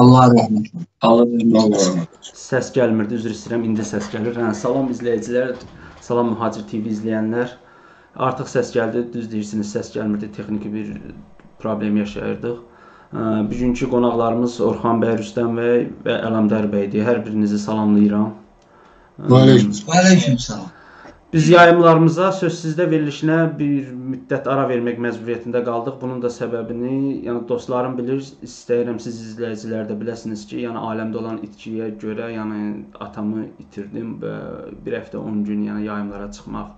Allah rəhmət. Allah rəhmət. Səs gəlmirdi, üzr istəyirəm. İndi səs gəlir. Hə, salam izləyicilər, salam Mühacir TV izləyənlər. Artıq səs gəldi. Düz deyirsiniz, səs gəlmirdi. Texniki bir problem yaşayırdıq. Bugünkü qonaqlarımız Orxan bəy Rüstəm bəy və Ələmdar bəydir. Hər birinizi salamlayıram. Aleyküm salam. Biz yayımlarımıza sözsüzdə verilişinə bir müddət ara vermək məcburiyyətində qaldıq. Bunun da səbəbini, yəni dostlarım bilir, istəyirəm siz izləyicilər də biləsiniz ki, yəni aləmdə olan itkiyə görə, yəni atamı itirdim və bir həftə 10 gün yəni yayımlara çıxmaq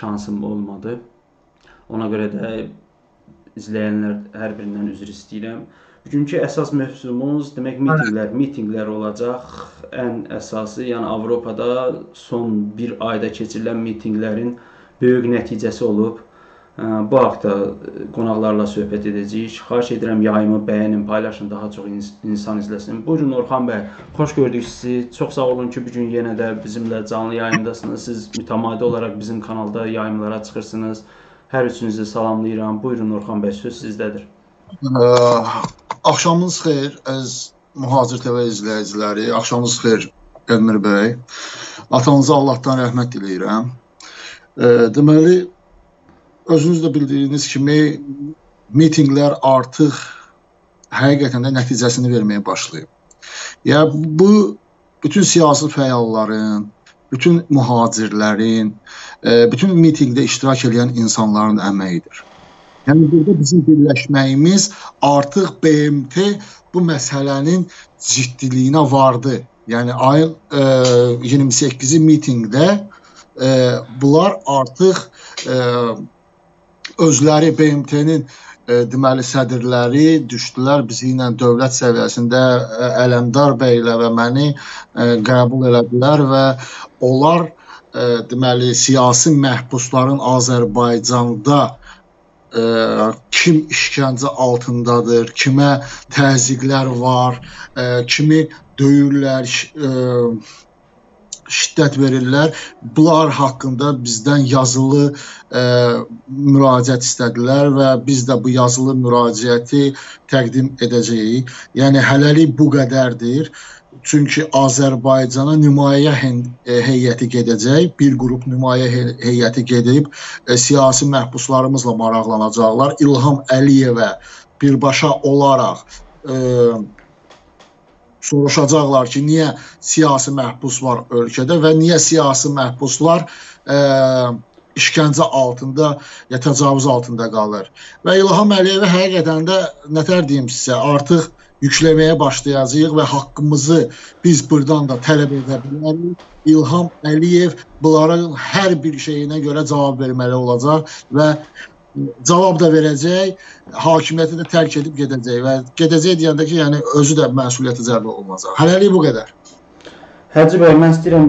şansım olmadı. Ona görə də izləyənlər hər birindən üzr istəyirəm. Bugünkü əsas mövzumuz demək mitinqlər, mitinqlər olacaq. Ən əsası, yəni Avropada son 1 ayda keçirilən mitinqlərin böyük nəticəsi olub. Bu haqda qonaqlarla söhbət edəcəyik. Xahiş edirəm yayımı bəyənin, paylaşın, daha çox insan izləsin. Buyurun Orxan bəy, xoş gördük sizi. Çox sağ olun ki, bu gün yenə də bizimlə canlı yayımdasınız. Siz mütəmadi olaraq bizim kanalda yayımlara çıxırsınız. Hər üçünüzü salamlayıram. Buyurun Orxan bəy, söz sizdədir. Axşamınız xeyir, əziz Mühacir TV izləyiciləri. Axşamınız xeyir, Elmir bəy. Atanıza Allahdan rəhmət diləyirəm. E, deməli, özünüz də bildiyiniz kimi mitinqlər artıq həqiqətən də nəticəsini verməyə başlayıb. Yəni bu bütün siyasi fəalların, bütün mühacirlərin, e, bütün mitinqdə iştirak edən insanların əməyidir. Yəni burada bizim birləşməyimiz artıq BMT bu məsələnin ciddiliyinə vardı. Yəni ayın e, 28-i mitinqdə e, bunlar artıq e, özləri BMT-nin e, deməli sədrləri düşdülər bizi ilə dövlət səviyyəsində e, Ələmdar bəylə və məni e, qəbul elədilər və onlar e, deməli siyasi məhbusların Azərbaycanda ə, kim işgəncə altındadır, kimə təzyiqlər var, ə, kimi döyürlər, ə, şiddət verirlər. Bunlar haqqında bizdən yazılı ə, müraciət istədilər və biz də bu yazılı müraciəti təqdim edəcəyik. Yəni hələlik bu qədərdir. Çünki Azərbaycana nümayə e, heyəti gedəcək. Bir qrup nümayə heyəti gedib e, siyasi məhbuslarımızla maraqlanacaqlar. İlham Əliyevə birbaşa olaraq e, soruşacaqlar ki, niyə siyasi məhbus var ölkədə və niyə siyasi məhbuslar e, işgəncə altında ya təcavüz altında qalır. Və İlham Əliyevə həqiqətən də nətər deyim sizə, artıq yükləməyə başlayacağıq və haqqımızı biz burdan da tələb edə bilərik. İlham Əliyev bunların hər bir şeyinə görə cavab verməli olacaq və cavab da verəcək, hakimiyyəti də tərk edib gedəcək və gedəcək deyəndə ki, yəni özü də məsuliyyəti cəlb olunacaq. Hələlik bu qədər. Hacı bəy, mən istəyirəm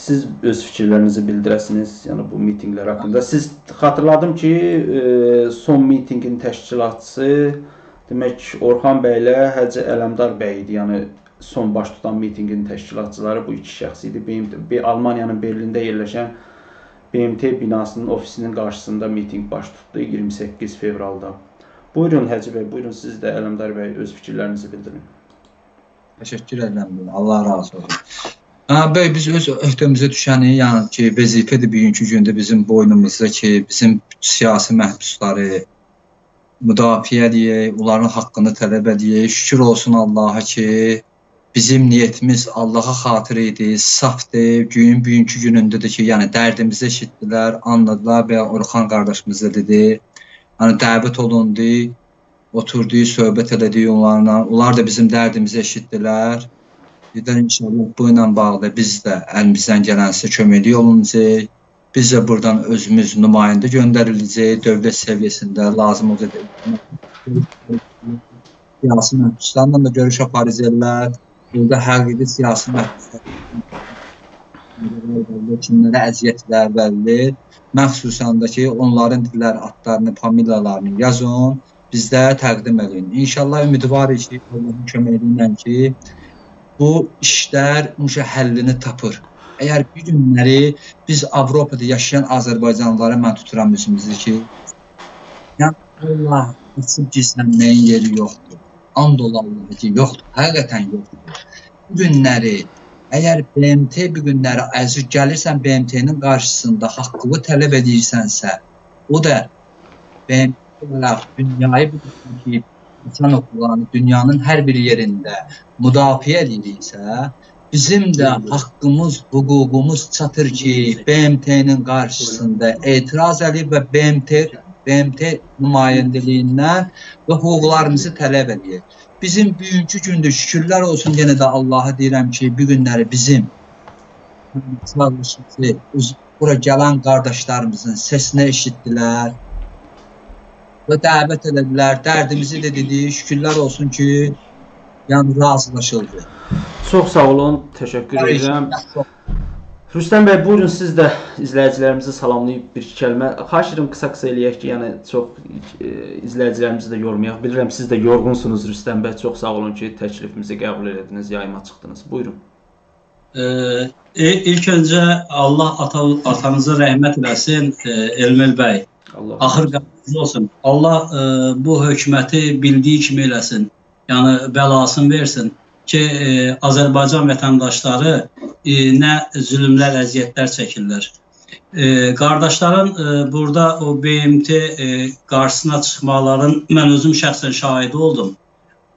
siz öz fikirlərinizi bildirəsiniz, yəni bu mitinqlər haqqında. Siz xatırladım ki, son mitinqin təşkilatçısı Demək, Orxan bəylə Həcə Ələmdar bəy idi. Yəni son baş tutan mitinqin təşkilatçıları bu iki şəxs idi. BMT Almaniyanın Berlində yerləşən BMT binasının ofisinin qarşısında mitinq baş tutdu 28 fevralda. Buyurun Həcə bəy, buyurun siz də Ələmdar bəy öz fikirlərinizi bildirin. Təşəkkür edirəm. Allah razı olsun. Bəy biz öz öhdəmizə düşəni, yəni ki, vəzifədir bugünkü gündə bizim boynumuzda ki, bizim siyasi məhbusları, müdafiə edək, onların haqqını tələb edək. Şükür olsun Allaha ki, bizim niyyətimiz Allaha xatir idi, safdır. Gün bugünkü günündədir ki, yəni dərdimizi eşitdilər, anladılar və Orxan qardaşımız da dedi. Yəni dəvət olundu, oturdu, söhbət elədik onlarla. Onlar da bizim dərdimizi eşitdilər. Birdən inşallah bu ilə bağlı biz də əlimizdən gələnsə köməklik olunacaq. Biz də buradan özümüz nümayəndə göndəriləcək, dövlət səviyyəsində lazım olacaq. Siyasi məhbuslarla da görüş aparacaqlar. Burada həqiqi siyasi məhbuslar kimlərə əziyyətlər verilir. Məxsusən də ki, onların dillər, adlarını, familiyalarını yazın, bizdə təqdim edin. İnşallah ümidvarıq ki, Allahın köməyi ilə ki, bu işlər həllini tapır. Əgər bir günləri biz Avropada yaşayan Azərbaycanlılara mən tuturam özümüzü ki, yəni Allah açıb gizlənməyin yeri yoxdur. and olanlar ki, yoxdur, həqiqətən yoxdur. Bu günləri əgər BMT bu günləri əzir gəlirsən BMT-nin qarşısında haqqını tələb edirsənsə, o da BMT olaraq dünyayı bilirsən ki, insan hüquqlarını dünyanın hər bir yerində müdafiə ediriksə, bizim də haqqımız, hüququmuz çatır ki, BMT-nin qarşısında etiraz edib və BMT BMT nümayəndəliyindən və hüquqlarımızı tələb edir. Bizim bugünkü gündə şükürlər olsun yenə də Allaha deyirəm ki, bu günləri bizim bura gələn qardaşlarımızın səsini eşitdilər və dəvət elədilər. Dərdimizi də dedi. Şükürlər olsun ki, yəni razılaşıldı. Çox sağ olun, təşəkkür edirəm. Rüstəm bəy, buyurun siz də izləyicilərimizi salamlayıb bir kəlmə. Xahiş edirəm qısa-qısa eləyək ki, yəni çox e, izləyicilərimizi də yormayaq. Bilirəm siz də yorğunsunuz Rüstəm bəy. Çox sağ olun ki, təklifimizi qəbul etdiniz, yayıma çıxdınız. Buyurun. E, ilk öncə Allah ata atanıza rəhmət eləsin, e, Elmil bəy. Allah axır qəbul olsun. Allah e, bu hökuməti bildiyi kimi eləsin. Yəni bəlasını versin ki, e, Azərbaycan vətəndaşları e, nə zülmlər, əziyyətlər çəkirlər. E, qardaşların e, burada o BMT e, qarşısına çıxmaların mən özüm şəxsən şahidi oldum.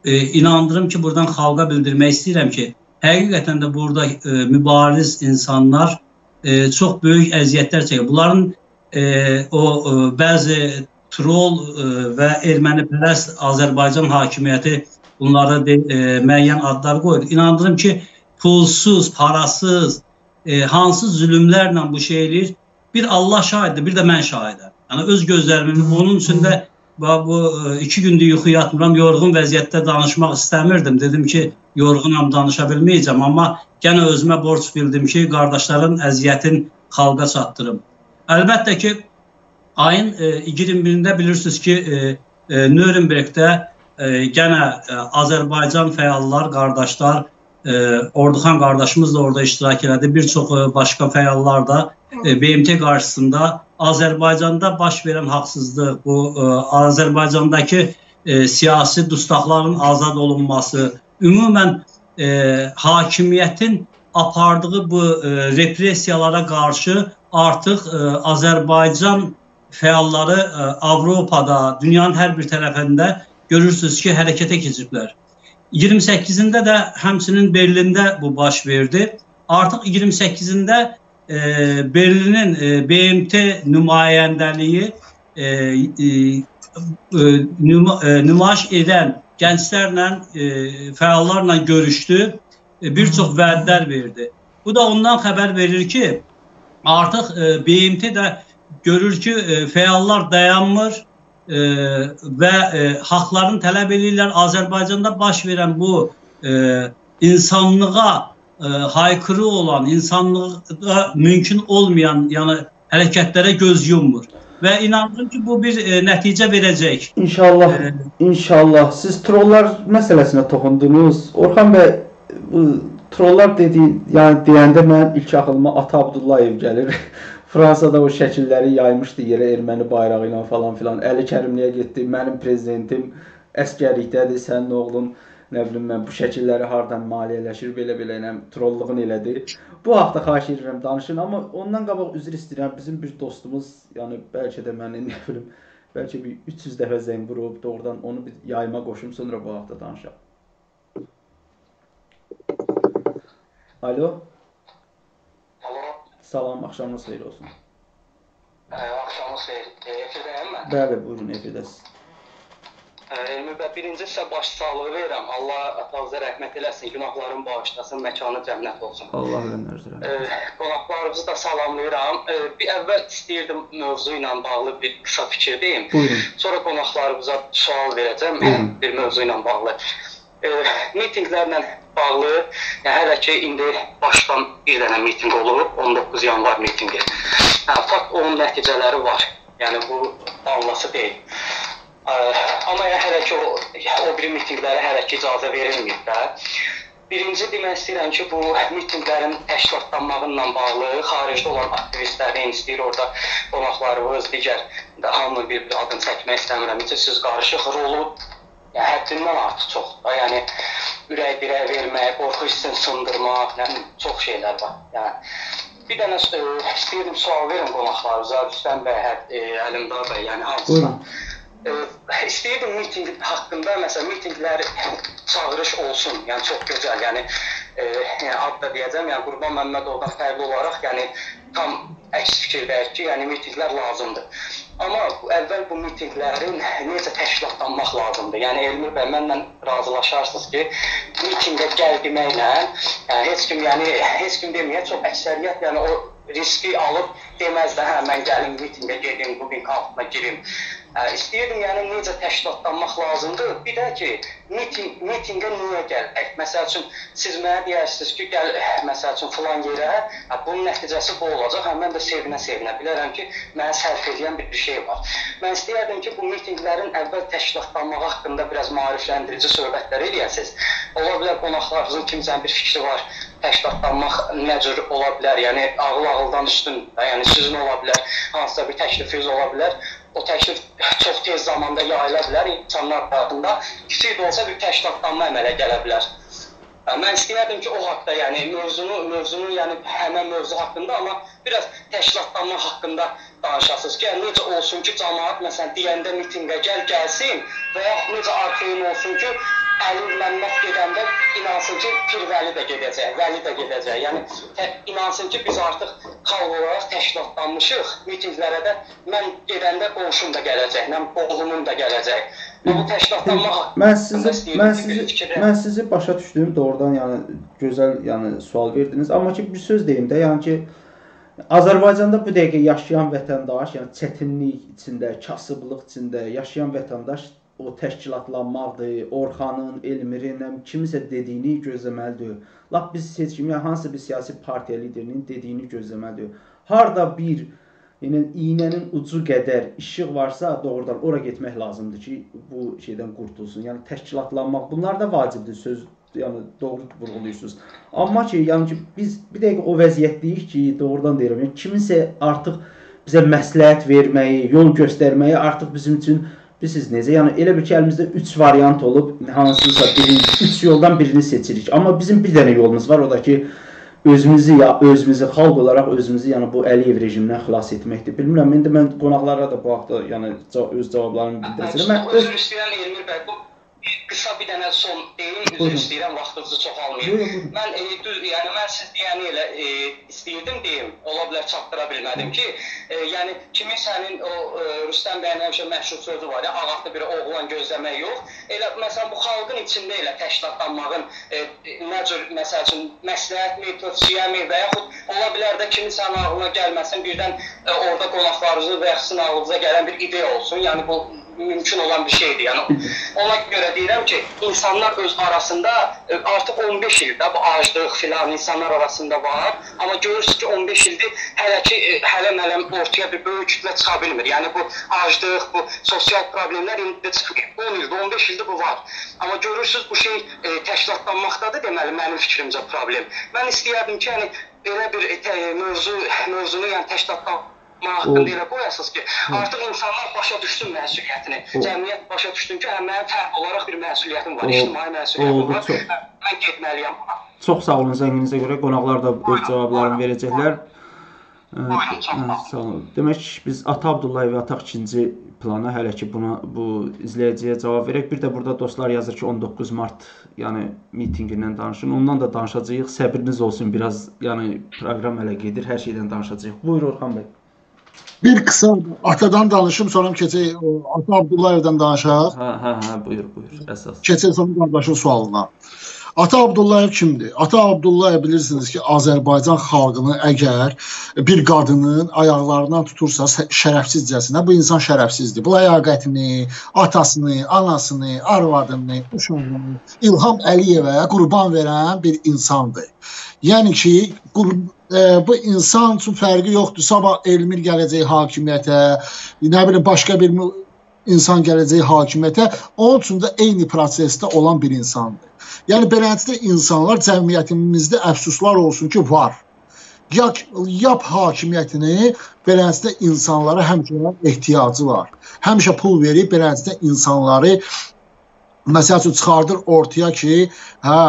E, inandırım ki, buradan xalqa bildirmək istəyirəm ki, həqiqətən də burada e, mübariz insanlar e, çox böyük əziyyətlər çəkir. Bunların e, o e, bəzi troll e, və ermənipərəst Azərbaycan hakimiyyəti bunlara de, e, müəyyən adlar qoyur. İnandırım ki, pulsuz, parasız, e, hansı zülmlərlə bu şey eləyir, bir Allah şahiddir, bir də mən şahidəm. Yəni öz gözlərimin onun üçün də bu e, iki gündür yuxu yatmıram, yorğun vəziyyətdə danışmaq istəmirdim. Dedim ki, yorğunam, danışa bilməyəcəm, amma yenə özümə borc bildim ki, qardaşların əziyyətin xalqa çatdırım. Əlbəttə ki, ayın e, 21-də bilirsiniz ki, e, e, Nürnbergdə e, gənə e, Azərbaycan fəallar, qardaşlar, e, Orduxan qardaşımız da orada iştirak elədi. Bir çox e, başqa fəallar da e, BMT qarşısında Azərbaycanda baş verən haqsızlıq, bu e, Azərbaycandakı e, siyasi dustaqların azad olunması, ümumən e, hakimiyyətin apardığı bu e, repressiyalara qarşı artıq e, Azərbaycan fəalları e, Avropada, dünyanın hər bir tərəfində görürsünüz ki, hərəkətə keçiblər. 28-də də həmçinin Berlində bu baş verdi. Artıq 28-də e, Berlinin e, BMT nümayəndəliyi e, e, e, nüma, e, nümayiş edən gənclərlə, e, fəallarla görüşdü, e, bir çox vədlər verdi. Bu da ondan xəbər verir ki, artıq e, BMT də görür ki, e, fəallar dayanmır, e, və e, haqlarını tələb edirlər. Azərbaycanda baş verən bu e, insanlığa e, haykırı olan, insanlığa mümkün olmayan, yəni hərəkətlərə göz yummur. Və inanıram ki, bu bir e, nəticə verəcək. İnşallah, e, inşallah. Siz trollar məsələsinə toxundunuz. Orxan bəy, bu trollar dedi, yəni deyəndə mən ilk ağlıma Ata Abdullayev gəlir. Fransada o şəkilləri yaymışdı yerə erməni bayrağı ilə falan filan. Əli Kərimliyə getdi. Mənim prezidentim əskərlikdədir, sənin oğlun nə bilim mən bu şəkilləri hardan maliyyələşir, belə-belə ilə trolluğunu elədi. Bu haqda xahiş edirəm danışın, amma ondan qabaq üzr istəyirəm. Bizim bir dostumuz, yəni bəlkə də məni nə bilim, bəlkə bir 300 dəfə zəng vurub, doğrudan onu bir yayıma qoşum, sonra bu haqda danışaq. Alo. Salam, axşamınız xeyir olsun. Ə, axşamınız xeyir. Efirdəyəm mən. Bəli, buyurun, efirdəsiz. Elmi bəy, birinci sizə baş sağlığı verirəm. Allah atanıza rəhmət eləsin, günahların bağışlasın, məkanı cənnət olsun. Allah ömür Qonaqlarınızı da salamlayıram. E, bir əvvəl istəyirdim mövzu ilə bağlı bir qısa fikir deyim. Buyurun. Sonra qonaqlarımıza sual verəcəm Buyurun. bir mövzu ilə bağlı. E, mitinqlərlə bağlı yəni hələ ki indi başdan bir dənə mitinq olub, 19 yanvar mitinqi. Hə, fakt onun nəticələri var. Yəni bu anlası deyil. Ə, amma yəni hələ ki o, o bir mitinqlərə hələ ki icazə verilməyib də. Birinci demək istəyirəm ki, bu mitinqlərin təşkilatlanmağıyla bağlı xaricdə olan aktivistlərin istəyir orada qonaqlarımız, digər hamı bir-bir adını çəkmək istəmirəm. Necə siz qarışıq rolu yəni həddindən artıq çoxdur. Yəni ürək dirək vermək, qorxu hissini sındırmaq, yəni çox şeylər var. Yəni bir dənə e, istəyirdim sual verin qonaqlarınıza, Rüstəm bəy, hə, ə, Əlimdar bəy, yəni hansına? Ə, e, istəyirdim mitinq haqqında, məsələn, mitinqlər çağırış olsun, yəni çox gözəl, yəni ə, yəni ad da deyəcəm, yəni Qurban Məmmədovdan fərqli olaraq, yəni tam əks fikirdəyik ki, yəni mitinqlər lazımdır. Amma əvvəl bu mitinqlərin necə təşkilatlanmaq lazımdır. Yəni Elmir bəy mənlə razılaşarsınız ki, mitinqə gəl deməklə, yəni heç kim yəni heç kim deməyə çox əksəriyyət yəni o riski alıb deməz də, hə mən gəlim mitinqə gedim, bu gün kalkına girim. İstəyirdim yəni necə təşkilatlanmaq lazımdır. Bir də ki, miting mitinqə niyə gələk? Məsəl üçün siz mənə deyirsiniz ki, gəl məsəl üçün filan yerə, hə, bunun nəticəsi bu olacaq. Hə, mən də sevinə-sevinə bilərəm ki, mənə sərf edən bir, şey var. Mən istəyərdim ki, bu mitinqlərin əvvəl təşkilatlanması haqqında biraz maarifləndirici söhbətlər eləyəsiniz. Ola bilər qonaqlarınızın kimsə bir fikri var təşkilatlanmaq nə cür ola bilər? Yəni ağıl ağıldan üstün, yəni sizin ola bilər, hansısa bir təklifiniz ola bilər o təklif çox tez zamanda yayıla bilər insanlar arasında. Kiçik də olsa bir təşkilatlanma əmələ gələ bilər. Mən istəyərdim ki, o haqqda, yəni mövzunu, mövzunu, yəni həmin mövzu haqqında, amma biraz təşkilatlanma haqqında danışasınız ki, necə olsun ki, cəmaət məsələn deyəndə mitinqə gəl gəlsin və ya necə arxayın olsun ki, Əli Məmməd gedəndə inansın ki, Pir Vəli də gedəcək, Vəli də gedəcək. Yəni inansın ki, biz artıq xalq olaraq təşkilatlanmışıq. Mitinqlərə də mən gedəndə qonşum da gələcək, mən oğlumum da gələcək. Bu təşkilatlanma mən sizi mən sizi mən sizi başa düşdüm. Doğrudan yəni gözəl yəni sual verdiniz. Amma ki bir söz deyim də, yəni ki Azərbaycanda bu dəqiqə yaşayan vətəndaş, yəni çətinlik içində, kasıblıq içində yaşayan vətəndaş o təşkilatlanmaqdır, Orxanın, Elmirin, kimisə dediyini gözləməlidir. Lap biz seçkimiyə hansı bir siyasi partiya liderinin dediyini gözləməlidir. Harda bir yəni iynənin ucu qədər işıq varsa, doğrudan ora getmək lazımdır ki, bu şeydən qurtulsun. Yəni təşkilatlanmaq bunlar da vacibdir söz yəni doğru vurğulayırsınız. Amma ki, yəni ki biz bir dəqiqə o vəziyyətdəyik ki, doğrudan deyirəm, yəni kiminsə artıq bizə məsləhət verməyi, yol göstərməyi artıq bizim üçün Bilirsiniz necə? Yəni elə bir ki, əlimizdə 3 variant olub, hansısa birinci 3 yoldan birini seçirik. Amma bizim bir dənə yolumuz var, o da ki, özümüzü ya özümüzü xalq olaraq özümüzü yəni bu Əliyev rejimindən xilas etməkdir. Bilmirəm, indi mən qonaqlara da bu haqda yəni öz cavablarımı bildirəcəm. Mən öz istəyirəm Elmir bəy, bu qısa bir dənə son deyim, üzr istəyirəm, vaxtınızı çoxalmayım. Mən e, düz, yəni mən siz deyəni elə e, istəyirdim deyim. Ola bilər çatdıra bilmədim ki, e, yəni kimin sənin o e, Rüstəm bəyin həmişə məşhur sözü var ya, ağaqlı bir oğlan gözləmək yox. Elə məsələn bu xalqın içində elə təşkilatlanmağın e, nə cür məsəl üçün məsləhətmi, tövsiyəmi və yaxud ola bilər də kiminsə ağlına gəlməsin, birdən e, orada qonaqlarınızı və ya sizin ağlınıza gələn bir ideya olsun. Yəni bu mümkün olan bir şeydir. Yəni ona görə deyirəm ki, insanlar öz arasında e, artıq 15 ildə bu aclıq filan insanlar arasında var, amma görürsüz ki 15 ildir hələ ki e, hələ mələm ortaya bir böyük kütlə çıxa bilmir. Yəni bu aclıq, bu sosial problemlər indi çıxır. 10 ildə, 15 ildir bu var. Amma görürsüz bu şey e, təşkilatlanmaqdadır deməli mənim fikrimcə problem. Mən istəyərdim ki, yəni belə bir e, mövzu mövzunu yəni təşkilatlanmaq haqqında elə qoyasınız ki, artıq insanlar başa düşsün məsuliyyətini. Cəmiyyət başa düşsün ki, hə mənim fərq olaraq bir məsuliyyətim var, ictimai məsuliyyətim var. Hə, mən getməliyəm. Çox sağ olun zənginizə görə qonaqlar da öz cavablarını verəcəklər. Hə, sağ olun. Demək biz Ata Abdullayev ataq ikinci plana hələ ki buna bu izləyiciyə cavab verək. Bir də burada dostlar yazır ki 19 mart yəni mitinqindən danışın. Ondan da danışacağıq. Səbriniz olsun. Biraz yəni proqram hələ gedir. Hər şeydən danışacağıq. Buyur Orxan bəy. Bir kısa atadan danışım, sonra keçək Ata Abdullayevdən danışaq. Hə, hə, hə, buyur, buyur, əsas. Keçək sonra qardaşın sualına. Ata Abdullayev kimdir? Ata Abdullayev bilirsiniz ki, Azərbaycan xalqını əgər bir qadının ayaqlarından tutursa şərəfsizcəsinə, bu insan şərəfsizdir. Bu ləyaqətini, atasını, anasını, arvadını, uşağını İlham Əliyevə qurban verən bir insandır. Yəni ki, e, bu insan üçün fərqi yoxdur. Sabah Elmir gələcək hakimiyyətə, nə bilim başqa bir insan gələcək hakimiyyətə, onun üçün də eyni prosesdə olan bir insandır. Yəni beləliklə insanlar cəmiyyətimizdə əfsuslar olsun ki, var. Yap, yap hakimiyyətini beləliklə insanlara həmişə ehtiyacı var. Həmişə pul verib beləliklə insanları məsəl üçün çıxardır ortaya ki, hə,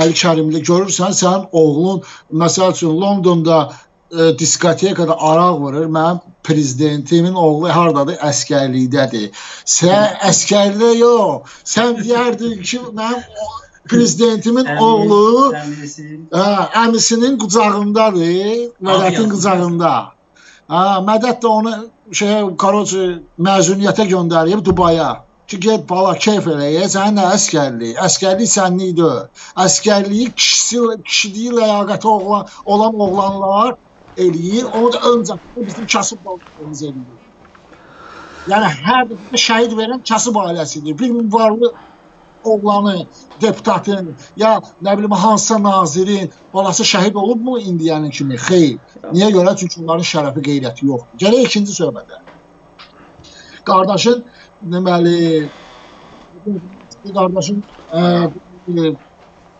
Əli Kərimli görürsən, sənin oğlun məsəl üçün Londonda e, diskotekada araq vurur. Mənim prezidentimin oğlu hardadır? Əskərlikdədir. Sən əskərlikdə yox. Sən deyərdin ki, mənim prezidentimin Əmi, oğlu hə, əmisinin qucağındadır, Mədətin qucağında. Hə, Mədət də onu şey, karoç məzuniyyətə göndərib Dubaya ki, get bala keyf eləyə, sənin nə əskərlik? Əskərlik sənlik deyil. Əskərliyi kişisi, kişiliyi ləyaqəti olan, olan oğlanlar eləyir. Onu da öncə bizim kasıb balıqlarımız eləyir. Yəni hər bir şəhid verən kasıb ailəsidir. Bir müvarlı oğlanı, deputatın ya nə bilim hansısa nazirin balası şəhid olubmu indiyənin kimi? Xeyr. Niyə görə? Çünki onların şərəfi, qeyrəti yoxdur. Gələk ikinci söhbətə. Qardaşın deməli qardaşın ə,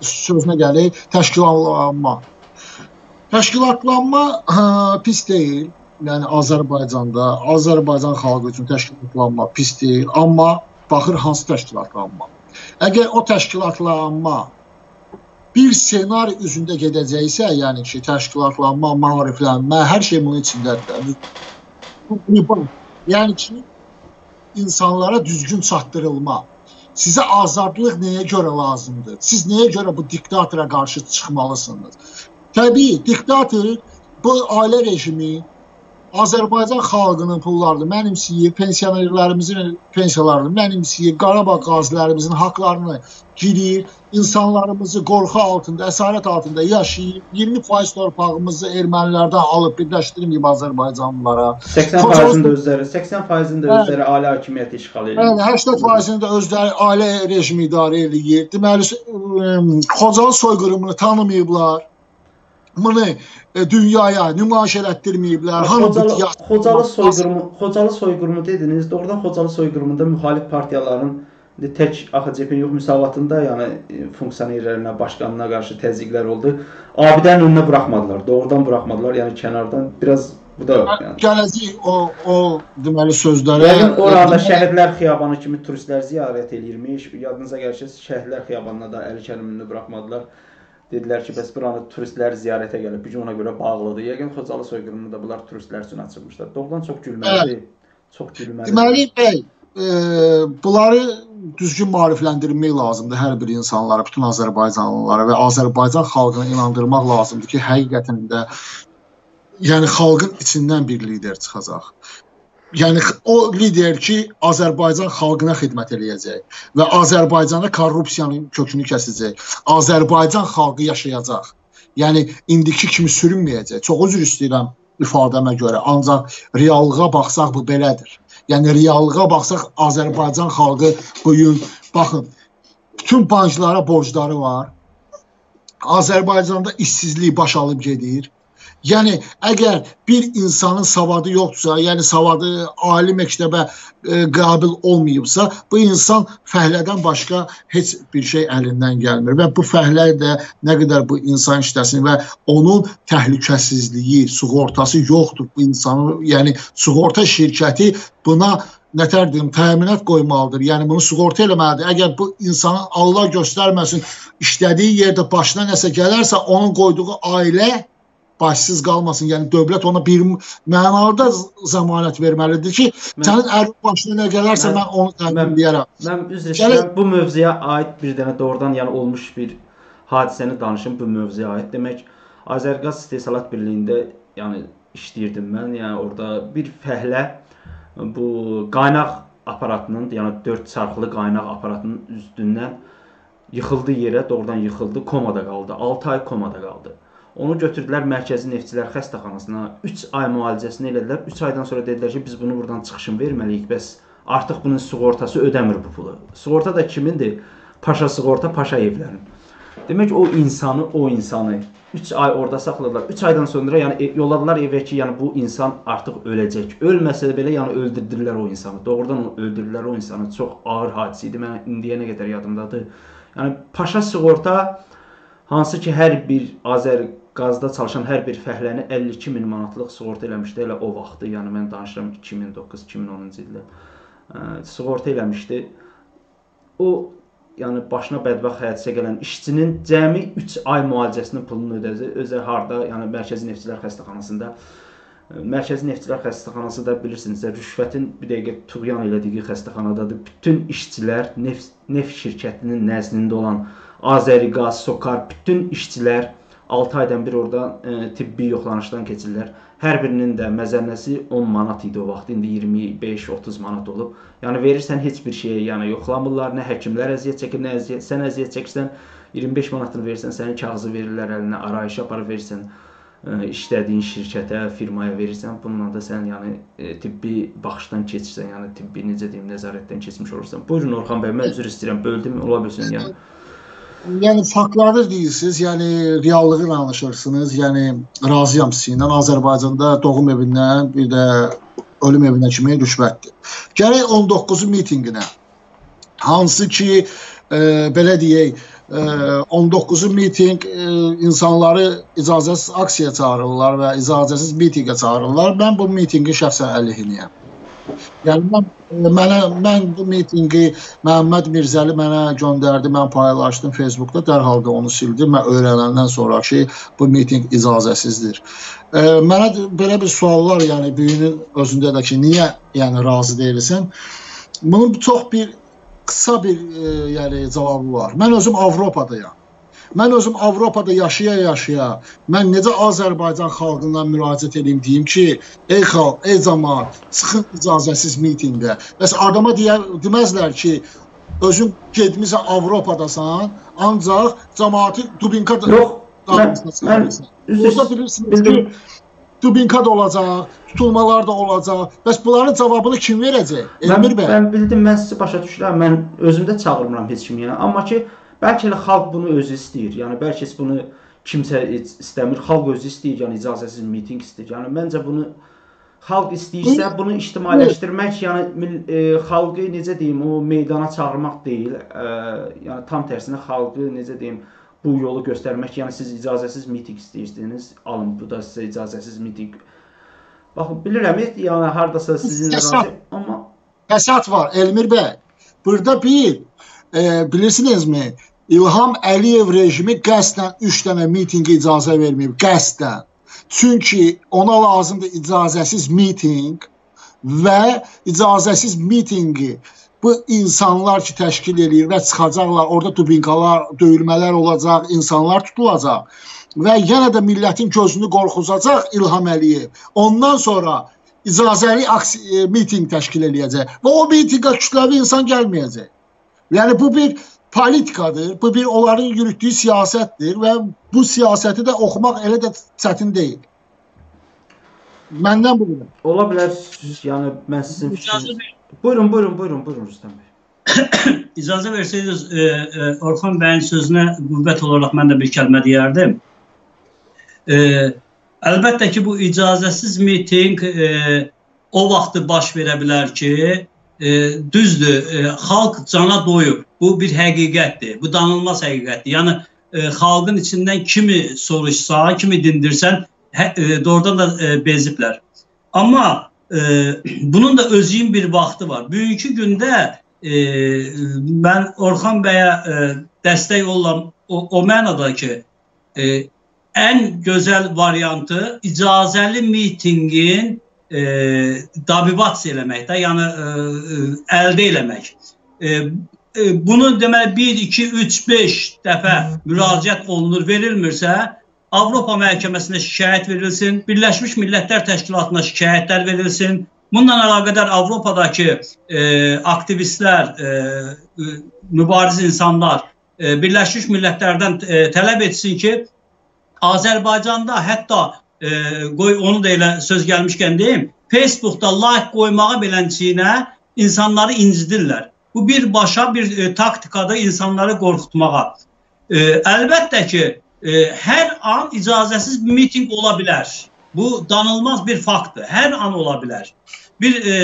sözünə gəlir, təşkilatlanma. Təşkilatlanma ə, pis deyil. Yəni Azərbaycanda, Azərbaycan xalqı üçün təşkilatlanma pis deyil, amma baxır hansı təşkilatlanma. Əgər o təşkilatlanma bir ssenari üzündə gedəcəksə, yəni ki, təşkilatlanma, maariflənmə, hər şey bunun içindədir. Yəni ki, insanlara düzgün çatdırılma. Sizə azadlıq nəyə görə lazımdır? Siz nəyə görə bu diktatora qarşı çıxmalısınız? Təbii, diktator bu ailə rejimi Azərbaycan xalqının pullarını mənimsəyir, pensionerlərimizin pensiyalarını mənimsəyir, Qarabağ qazilərimizin haqlarını girir, insanlarımızı qorxu altında, əsarət altında yaşayır, 20% torpağımızı ermənilərdən alıb birləşdirməyib Azərbaycanlılara. 80%-ni də özləri, 80%-ni də özləri ailə hakimiyyəti işğal edir. Bəli, 80%-ni də özləri ailə rejimi idarə edir. Deməli, Xocalı soyqırımını tanımayıblar bunu e, dünyaya nümayiş elətdirməyiblər. Xocalı, Xocalı soyqırımı, Xocalı soyqırımı dediniz. Doğrudan Xocalı soyqırımında müxalif partiyaların tək AXCP yox müsavatında, yəni e, funksionerlərinə, başqanına qarşı təzyiqlər oldu. Abidənin önünə buraxmadılar. Doğrudan buraxmadılar. Yəni kənardan biraz bu da yəni gələcək o o deməli sözlərə Yəni orada şəhidlər xiyabanı kimi turistlər ziyarət eləyirmiş. Yadınıza gəlsə şəhidlər xiyabanına da Əli Kərimini buraxmadılar. Dedilər ki, bəs buranı turistlər ziyarətə gəlib, bu gün ona görə bağlıdır. Yəqin Xocalı soyqırımını da bunlar turistlər üçün açılmışlar. Doğrudan çox gülməlidir. Çox gülməlidir. Deməli, bəy, e, bunları düzgün maarifləndirmək lazımdır hər bir insanlara, bütün Azərbaycanlılara və Azərbaycan xalqına inandırmaq lazımdır ki, həqiqətən də yəni xalqın içindən bir lider çıxacaq. Yəni o lider ki, Azərbaycan xalqına xidmət eləyəcək və Azərbaycana korrupsiyanın kökünü kəsəcək. Azərbaycan xalqı yaşayacaq. Yəni indiki kimi sürünməyəcək. Çox üzr istəyirəm ifadəmə görə, ancaq reallığa baxsaq bu belədir. Yəni reallığa baxsaq Azərbaycan xalqı bu gün baxın bütün banklara borcları var. Azərbaycanda işsizlik baş alıb gedir. Yəni əgər bir insanın savadı yoxdursa, yəni savadı ali məktəbə e, qabil olmayıbsa, bu insan fəhlədən başqa heç bir şey əlindən gəlmir və bu fəhlə də nə qədər bu insan işləsin və onun təhlükəsizliyi, sığortası yoxdur bu insanın, yəni sığorta şirkəti buna nətər deyim, təminat qoymalıdır. Yəni bunu sığorta eləməlidir. Əgər bu insanın Allah göstərməsin işlədiyi yerdə başına nəsə gələrsə, onun qoyduğu ailə başsız qalmasın. Yəni dövlət ona bir mənada zəmanət verməlidir ki, mən, sənin ərin başına nə gələrsə mən, mən onu təmin edərəm. Mən üzr istəyirəm, bu mövzuya aid bir dənə doğrudan yəni olmuş bir hadisəni danışım bu mövzuya aid. Demək, Azərqaz İstehsalat Birliyində yəni işləyirdim mən. Yəni orada bir fəhlə bu qaynaq aparatının, yəni 4 çarxlı qaynaq aparatının üstündən yıxıldı yerə, doğrudan yıxıldı, komada qaldı. 6 ay komada qaldı. Onu götürdülər Mərkəzi Neftçilər xəstəxanasına. 3 ay müalicəsini elədilər. 3 aydan sonra dedilər ki, biz bunu buradan çıxışın verməliyik. Bəs artıq bunun sığortası ödəmir bu pulu. Sığorta da kimindir? Paşa sığorta, Paşa evlərin. Demək o insanı, o insanı 3 ay orada saxladılar. 3 aydan sonra yəni e, yolladılar evə ki, yəni bu insan artıq öləcək. Ölməsə belə yəni öldürdülər o insanı. Doğrudan öldürdülər o insanı. Çox ağır hadisə idi. Mən indiyənə qədər yadımdadır. Yəni Paşa sığorta hansı ki hər bir Azər qazda çalışan hər bir fəhləni 52 min manatlıq sığorta eləmişdi elə o vaxtı. Yəni mən danışıram 2009-2010-cu ildə. Sığorta eləmişdi. O yəni başına bədbəxt hadisə gələn işçinin cəmi 3 ay müalicəsinin pulunu ödəyəcək. Özü harda, yəni Mərkəzi Neftçilər Xəstəxanasında. Mərkəzi Neftçilər Xəstəxanası da bilirsiniz, rüşvətin bir dəqiqə tuğyan elədiyi xəstəxanadadır. Bütün işçilər neft neft şirkətinin nəzdində olan Azəriqaz, Sokar, bütün işçilər 6 aydan bir orada e, tibbi yoxlanışdan keçirlər. Hər birinin də məzənnəsi 10 manat idi o vaxt. İndi 25-30 manat olub. Yəni verirsən heç bir şeyə, yəni yoxlamırlar. Nə həkimlər əziyyət çəkir, nə əziyyət, sən əziyyət çəkirsən 25 manatını verirsən, sənin kağızı verirlər əlinə, arayış aparıb verirsən ə, işlədiyin şirkətə, firmaya verirsən. Bununla da sən yəni ə, tibbi baxışdan keçirsən, yəni tibbi necə deyim, nəzarətdən keçmiş olursan. Buyurun Orxan bəy, mən üzr istəyirəm, böldüm, ola bilsin yəni. Yəni faktları deyirsiniz, yəni reallığı danışırsınız. Yəni razıyam sizinlə. Azərbaycanda doğum evindən bir də ölüm evinə kimi rüşvətdir. Gərək 19 mitinqinə hansı ki e, belə deyək, e, 19 mitinq e, insanları icazəsiz aksiyaya çağırırlar və icazəsiz mitinqə çağırırlar. Mən bu mitinqin şəxsən əleyhinəyəm. Yəni mən mənə mən bu mitinqi Məhəmməd Mirzəli mənə göndərdi, mən paylaşdım Facebookda, dərhal da onu sildim. Mən öyrənəndən sonra ki, bu mitinq icazəsizdir. E, mənə belə bir suallar, yəni büyünün özündə də ki, niyə yəni razı deyilsən? Bunun çox bir qısa bir e, yəni cavabı var. Mən özüm Avropadayam. Mən özüm Avropada yaşaya-yaşaya, mən necə Azərbaycan xalqından müraciət edeyim deyim ki, ey xalq, ey cəmaət, çıxın icazəsiz mitinqə. Bəs adama deyə deməzlər ki, özün getmisən Avropadasan, ancaq cəmaəti Dubinka Yox, mən, mən Orada bilirsiniz ki, Dubinka da olacaq, tutulmalar da olacaq. Bəs bunların cavabını kim verəcək? Elmir bəy. Mən bildim, mən sizi başa düşürəm. Mən özümdə çağırmıram heç kimi, yəni. Amma ki, Bəlkə elə xalq bunu özü istəyir. Yəni bəlkə bunu kimsə istəmir. Xalq özü istəyir, yəni icazəsiz mitinq istəyir. Yəni məncə bunu xalq istəyirsə bunu ictimailəşdirmək, yəni e, xalqı necə deyim, o meydana çağırmaq deyil. E, yəni tam tərsinə xalqı necə deyim, bu yolu göstərmək. Yəni siz icazəsiz mitinq istəyirsiniz, alın bu da sizə icazəsiz mitinq. Bax bilirəm, yəni hardasa sizinlə razı, amma fəsad var Elmir bəy. Burada bir e, bilirsinizmi? İlham Əliyev rejimi qəsdən 3 dənə mitinqə icazə verməyib, qəsdən. Çünki ona lazımdır icazəsiz mitinq və icazəsiz mitinqi bu insanlar ki təşkil eləyir və çıxacaqlar, orada dubinkalar, döyülmələr olacaq, insanlar tutulacaq və yenə də millətin gözünü qorxuzacaq İlham Əliyev. Ondan sonra icazəli aksiya, mitinq təşkil eləyəcək və o mitinqə kütləvi insan gəlməyəcək. Yəni bu bir politikadır. Bu bir onların yürütdüyü siyasətdir və bu siyasəti də oxumaq elə də çətin deyil. Məndən bu qədər. Ola bilər, yəni mən sizin fikriniz. Buyurun, buyurun, buyurun, buyurun Rüstəm bəy. İcazə versəydiniz, e, e, Orxan bəyin sözünə qüvvət olaraq mən də bir kəlmə deyərdim. E, əlbəttə ki, bu icazəsiz mitinq e, o vaxtı baş verə bilər ki, e, düzdür, e, xalq cana doyub. Bu bir həqiqətdir. Bu danılmaz həqiqətdir. Yəni e, xalqın içindən kimi soruşsa, kimi dindirsən, hə, e, doğrudan da e, beziblər. Amma e, bunun da özünün bir vaxtı var. Bugünkü gündə e, mən Orxan bəyə e, dəstək oluram o, o mənada ki, e, ən gözəl variantı icazəli mitinqin e, dabivats eləmək də, yəni e, e, əldə eləmək. E, e, bunu deməli 1 2 3 5 dəfə müraciət olunur, verilmirsə, Avropa məhkəməsinə şikayət verilsin, Birləşmiş Millətlər Təşkilatına şikayətlər verilsin. Bununla əlaqədar Avropadakı e, aktivistlər, e, e, mübariz insanlar e, Birləşmiş Millətlərdən e, tələb etsin ki, Azərbaycanda hətta e, qoy onu da elə söz gəlmişkən deyim, Facebookda like qoymağa belənçiyinə insanları incidirlər. Bu birbaşa bir e, taktikadır insanları qorxutmağa. E, əlbəttə ki, e, hər an icazəsiz bir miting ola bilər. Bu danılmaz bir faktdır. Hər an ola bilər. Bir e,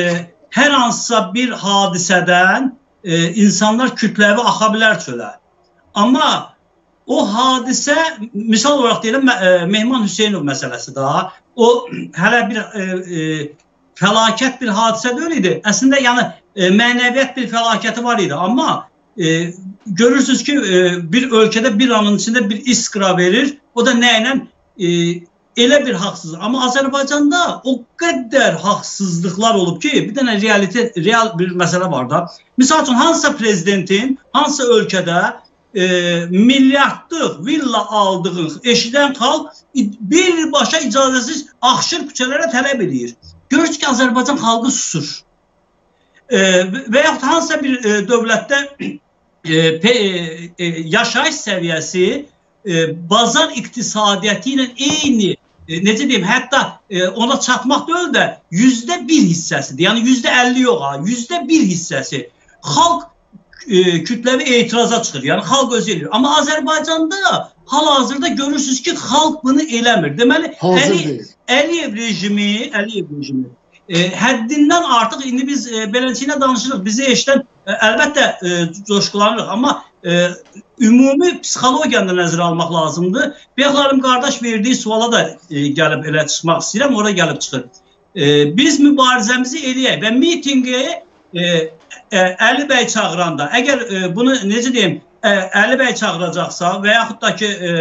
hər hansısa bir hadisədən e, insanlar kütləvi axa bilər çölə. Amma O hadisə misal olaraq deyirəm e, Mehman Hüseynov məsələsi daha. O hələ bir e, e, fəlakət bir hadisə deyil idi. Əslində yəni e, mənəviyyat bir fəlakəti var idi, amma e, görürsünüz ki e, bir ölkədə bir anın içində bir iskra verir. O da nə ilə? E, elə bir haqsızlıq. Amma Azərbaycanda o qədər haqsızlıqlar olub ki, bir dənə realitet, real bir məsələ var da. Məsəl üçün hansısa prezidentin hansı ölkədə e, milyardlıq villa aldığın eşidən xalq birbaşa icazəsiz axşır küçələrə tələb edir. Görürsünüz ki, Azərbaycan xalqı susur. E, və yaxud hansısa bir e, dövlətdə e, pe, e, yaşayış səviyyəsi e, bazar iqtisadiyyatı ilə eyni e, necə deyim, hətta e, ona çatmaq deyil də yüzdə bir hissəsidir. Yəni yüzdə 50 yox ha, yüzdə bir hissəsi. Xalq e, kütləvi etiraza çıxır. Yəni xalq özü eləyir. Amma Azərbaycanda hal-hazırda görürsüz ki, xalq bunu eləmir. Deməli, Əli, Əliyev rejimi, Əliyev rejimi e, həddindən artıq indi biz e, beləçiyinə danışırıq. Bizi eşidən e, əlbəttə e, coşkulanırıq, amma e, ümumi psixologiyanı da nəzərə almaq lazımdır. Bəyəxlarım qardaş verdiyi suala da e, gəlib elə çıxmaq istəyirəm, ora gəlib çıxır. E, biz mübarizəmizi eləyək və mitinqi e, e, Əli bəy çağıranda, əgər e, bunu necə deyim, e, Əli bəy çağıracaqsa və yaxud da ki e,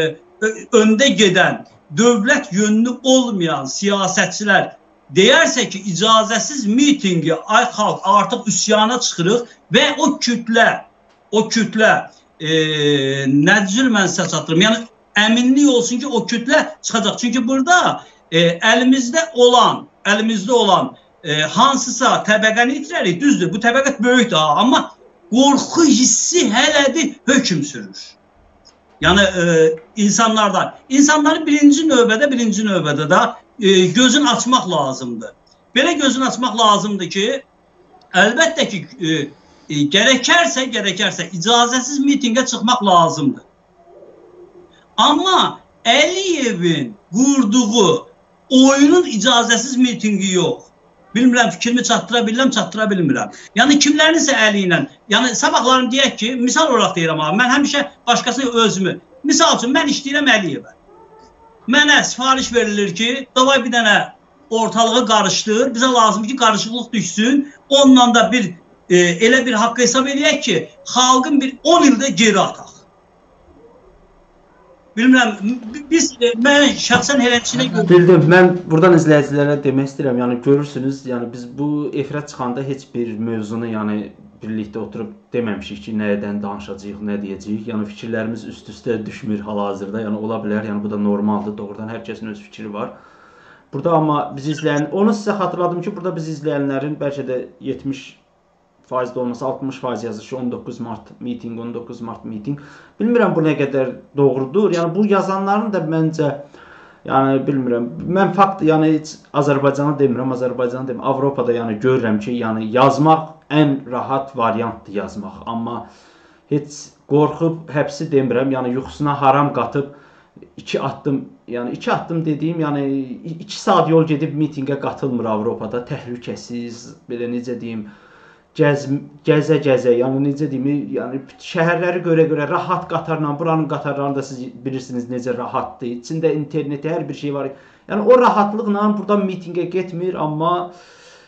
öndə gedən dövlət yönlü olmayan siyasətçilər deyərsə ki, icazəsiz mitinqi ay xalq artıq üsyana çıxırıq və o kütlə o kütlə e, nə cür mən sizə çatdırım? Yəni əminlik olsun ki, o kütlə çıxacaq. Çünki burada e, əlimizdə olan, əlimizdə olan e, hansısa təbəqəni itirərik. Düzdür, bu təbəqət böyükdür, amma qorxu hissi hələ də hökm sürür. Yəni e, insanlarda, insanları birinci növbədə, birinci növbədə də e, gözün açmaq lazımdır. Belə gözün açmaq lazımdır ki, əlbəttə ki, e, e, gerekirse gerekirse icazəsiz mitinge çıxmaq lazımdır. Amma Əliyevin qurduğu oyunun icazəsiz mitingi yox. Bilmirəm fikrimi çatdıra bilirəm, çatdıra bilmirəm. Yəni kimlərinsə əli ilə, yəni sabahlarım deyək ki, misal olaraq deyirəm abi, mən həmişə başqasını özümü. Misal üçün mən işləyirəm Əliyevə. Mənə sifariş verilir ki, davay bir dənə ortalığı qarışdır, bizə lazım ki, qarışıqlıq düşsün. Onunla da bir e, elə bir haqq hesab eləyək ki, xalqın bir 10 ildə geri ataq. Bilmirəm, biz e, mən şəxsən eləçinə görə bildim. Mən burdan izləyicilərə demək istəyirəm, yəni görürsünüz, yəni biz bu efirə çıxanda heç bir mövzunu, yəni birlikdə oturub deməmişik ki, nədən danışacağıq, nə deyəcəyik. Yəni fikirlərimiz üst-üstə düşmür hal-hazırda. Yəni ola bilər, yəni bu da normaldır. Doğrudan hər kəsin öz fikri var. Burada amma biz izləyən, onu sizə xatırladım ki, burada biz izləyənlərin bəlkə də 70 faizdə olmasa 60 faiz yazır ki, 19 mart mitinq, 19 mart mitinq. Bilmirəm bu nə qədər doğrudur. Yəni bu yazanların da məncə yəni bilmirəm. Mən fakt, yəni heç Azərbaycanı demirəm, Azərbaycanı demirəm. Avropada yəni görürəm ki, yəni yazmaq ən rahat variantdır yazmaq. Amma heç qorxub həbsi demirəm. Yəni yuxusuna haram qatıb 2 addım, yəni 2 addım dediyim, yəni 2 saat yol gedib mitinqə qatılmır Avropada. Təhlükəsiz, belə necə deyim, gəz gəzə-gəzə, yəni necə deyim, yəni şəhərləri görə-görə rahat qatarla, buranın qatarlarını da siz bilirsiniz necə rahatdır. İçində internet, hər bir şey var. Yəni o rahatlıqla burdan mitinqə getmir, amma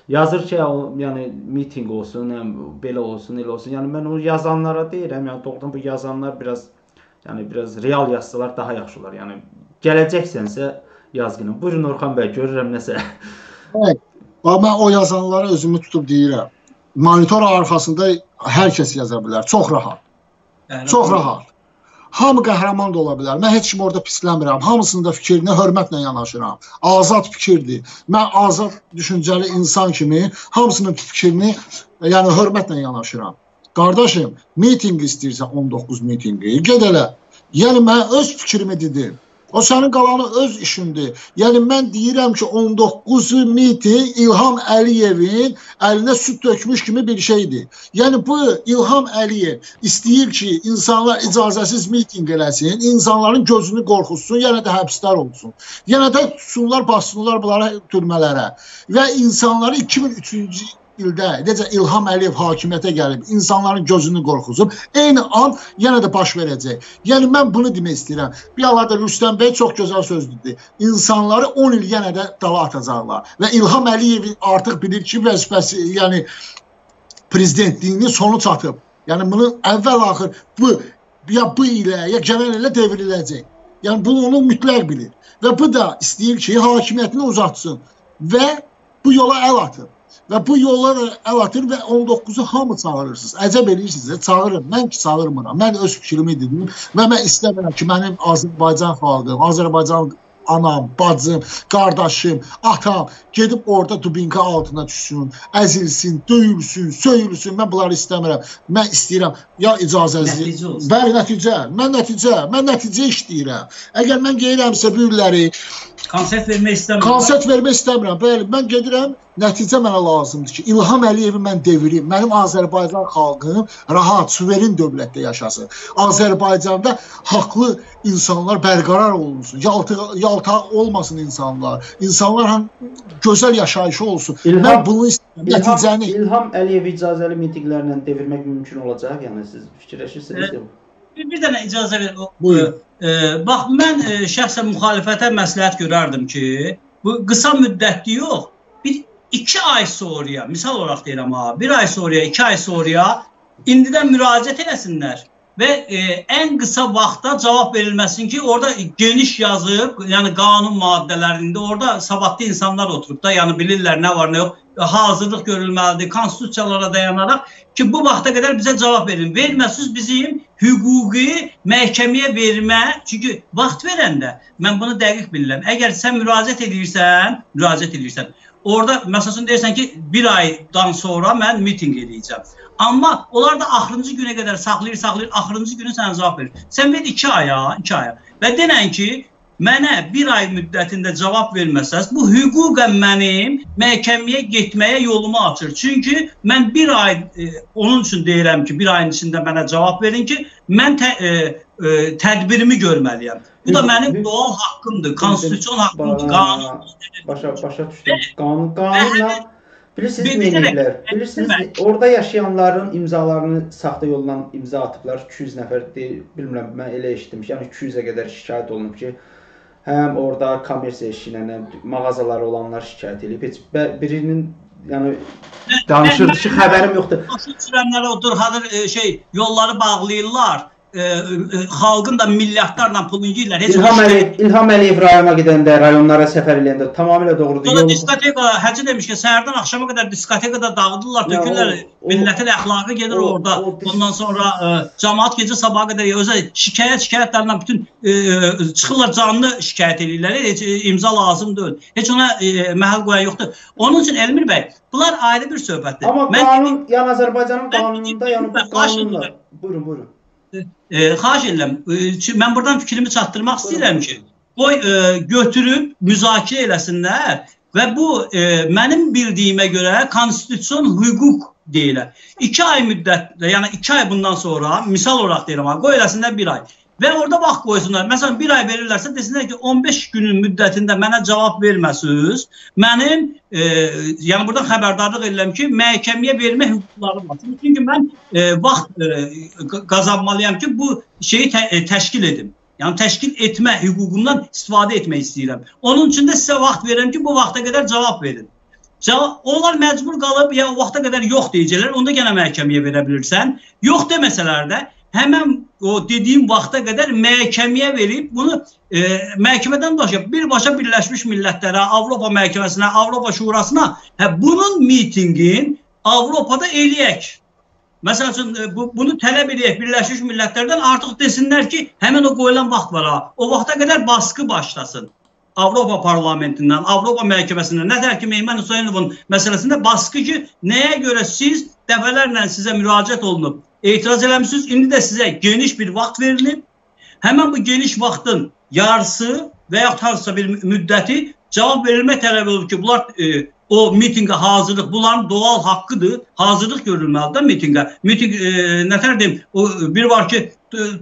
yazır ki, yəni mitinq olsun, yəni belə olsun, elə olsun. Yəni mən o yazanlara deyirəm, yəni doğrudan bu yazanlar biraz yəni biraz real yazsalar daha yaxşı olar. Yəni gələcəksənsə yazğınım. Buyurun Orxan bəy, görürəm nəsə. Evet. Amma o yazanlara özümü tutub deyirəm monitor arxasında hər kəs yaza bilər. Çox rahat. Yəni, Çox rahat. Hamı qəhrəman da ola bilər. Mən heç kim orada pisləmirəm. Hamısının da fikrinə hörmətlə yanaşıram. Azad fikirdir. Mən azad düşüncəli insan kimi hamısının fikrini yəni hörmətlə yanaşıram. Qardaşım, mitinq istəyirsən 19 mitinqi, ged elə. Yəni mən öz fikrimi dedim. O sənin qalanı öz işindir. Yəni mən deyirəm ki, 19 miting İlham Əliyevin əlinə süd tökmüş kimi bir şeydir. Yəni bu İlham Əliyev istəyir ki, insanlar icazəsiz miting eləsin, insanların gözünü qorxutsun, yenə də həbslər olsun. Yenə də tutsunlar, bassınlar bunlara türmələrə və insanları 2003-cü ildə necə İlham Əliyev hakimiyyətə gəlib, insanların gözünü qorxuzub, eyni an yenə də baş verəcək. Yəni mən bunu demək istəyirəm. Bir halda Rüstəm bəy çox gözəl söz dedi. İnsanları 10 il yenə də dala atacaqlar və İlham Əliyev artıq bilir ki, vəzifəsi, yəni prezidentliyinin sonu çatıb. Yəni bunu əvvəl-axır bu ya bu ilə, ya gələn ilə devriləcək. Yəni bunu onu mütləq bilir. Və bu da istəyir ki, hakimiyyətini uzatsın və bu yola əl atır. Və bu yollar əl atır və 19-u hamı çağırırsınız. Əcəb eləyirsiniz, çağırın. Mən ki çağırmıram. Mən öz fikrimi dedim və mən istəmirəm ki, mənim Azərbaycan xalqım, Azərbaycan anam, bacım, qardaşım, atam gedib orada dubinka altına düşsün, əzilsin, döyülsün, söyülsün. Mən bunları istəmirəm. Mən istəyirəm ya icazəsi. Bəli, nəticə. Mən nəticə, mən nəticə istəyirəm. Əgər mən gedirəmsə bu illəri konsert vermək istəmirəm. Konsert vermək istəmirəm. Bəli, mən gedirəm, nəticə mənə lazımdır ki, İlham Əliyevi mən devirim. Mənim Azərbaycan xalqım rahat, suveren dövlətdə yaşasın. Azərbaycanda haqlı insanlar bərqərar olunsun. Yaltı, yalta olmasın insanlar. İnsanlar həm gözəl yaşayışı olsun. İlham, mən bunu istəyirəm. Nəticəni İlham Əliyevi icazəli mitinqlərlə devirmək mümkün olacaq? Yəni siz fikirləşirsiniz? E, bir, bir dənə icazə ver. Buyurun. E, bax mən e, şəxsən müxalifətə məsləhət görərdim ki, bu qısa müddətli yox, bir 2 ay sonraya, misal olaraq deyirəm ha, 1 ay sonraya, 2 ay sonraya indidən müraciət eləsinlər və e, ən qısa vaxtda cavab verilməsin ki, orada geniş yazıb, yəni qanun maddələrində orada savadlı insanlar oturub da, yəni bilirlər nə var, nə yox, hazırlıq görülməlidir, konstitusiyalara dayanaraq ki, bu vaxta qədər bizə cavab verin. Verməsiniz bizim hüquqi məhkəməyə vermə, çünki vaxt verəndə mən bunu dəqiq bilirəm. Əgər sən müraciət edirsən, müraciət edirsən, orada məsələn deyirsən ki, bir aydan sonra mən mitinq edəcəm. Amma onlar da axırıncı günə qədər saxlayır, saxlayır, axırıncı günü sənə cavab verir. Sən ver 2 aya, 2 aya. Və denən ki, mənə bir ay müddətində cavab verməsəz, bu hüquqən mənim məhkəməyə getməyə yolumu açır. Çünki mən bir ay e, onun üçün deyirəm ki, bir ayın içində mənə cavab verin ki, mən tə, e, e, tədbirimi görməliyəm. Bu da mənim doğal haqqımdır, konstitusion haqqımdır, qanun. Başa başa düşdüm. Qanun qanunla Bilirsiniz nə ediblər? Bilirsiniz orada yaşayanların imzalarını saxta yolla imza atıblar. 200 nəfər deyil, bilmirəm, mən elə eşitdim ki, yəni 200-ə qədər şikayət olunub ki, həm orada kommersiya işçilərlə, mağazaları olanlar şikayət edib. Heç birinin yəni danışırdı ki, xəbərim yoxdur. Başa düşürənlər odur, hadır şey, yolları bağlayırlar e, e, xalqın da milyardlarla pulunu yeyirlər. Heç İlham Əliyev, İlham Əliyev rayona gedəndə, rayonlara səfər eləyəndə tamamilə doğrudur. Sonra diskoteka, həcə demiş ki, səhərdən axşama qədər diskotekada dağıdırlar, tökürlər. Millətin əxlaqı gedir o, orada. O, Ondan sonra ə, e, cəmaət gecə sabaha qədər özə şikayət şikayətlərlə bütün ə, e, çıxırlar canlı şikayət edirlər. Heç imza lazım deyil. Heç ona ə, məhəl qoyan yoxdur. Onun üçün Elmir bəy, bunlar ayrı bir söhbətdir. Amma Mən qanun, yəni Azərbaycanın qanununda, yəni bu qanunla. Buyurun, buyurun e, xahiş edirəm. E, mən buradan fikrimi çatdırmaq istəyirəm ki, qoy e, götürüb müzakirə eləsinlər və bu e, mənim bildiyimə görə konstitusion hüquq deyirlər. 2 ay müddətdə, yəni 2 ay bundan sonra misal olaraq deyirəm, qoy eləsinlər 1 ay. Və orada vaxt qoysunlar. Məsələn, bir ay verirlərsə, desinlər ki, 15 günün müddətində mənə cavab verməsiniz, mənim, e, yəni buradan xəbərdarlıq edirəm ki, məhkəməyə vermə hüquqlarım var. Çünki mən e, vaxt e, qazanmalıyam ki, bu şeyi tə, e, təşkil edim. Yəni təşkil etmə hüququndan istifadə etmək istəyirəm. Onun üçün də sizə vaxt verirəm ki, bu vaxta qədər cavab verin. Cavab, onlar məcbur qalıb ya o vaxta qədər yox deyəcəklər, onda yenə məhkəməyə verə bilirsən. Yox deməsələr də həmən o dediyim vaxta qədər məhkəməyə verib bunu e, məhkəmədən başqa birbaşa Birləşmiş Millətlərə, Avropa məhkəməsinə, Avropa Şurasına hə bunun mitinqin Avropada eləyək. Məsəl üçün e, bu, bunu tələb edək Birləşmiş Millətlərdən artıq desinlər ki, həmin o qoyulan vaxt var ha. O vaxta qədər baskı başlasın. Avropa parlamentindən, Avropa məhkəməsindən, nətər ki Mehman Hüseynovun məsələsində baskı ki, nəyə görə siz dəfələrlə sizə müraciət olunub, etiraz eləmisiniz, indi də sizə geniş bir vaxt verilib. Həmin bu geniş vaxtın yarısı və yaxud hansısa bir müddəti cavab verilmə tələb olunur ki, bunlar e, o mitinqə hazırlıq, bunların doğal haqqıdır. Hazırlıq görülməlidir mitinqə. Mitinq e, nətər deyim, o bir var ki,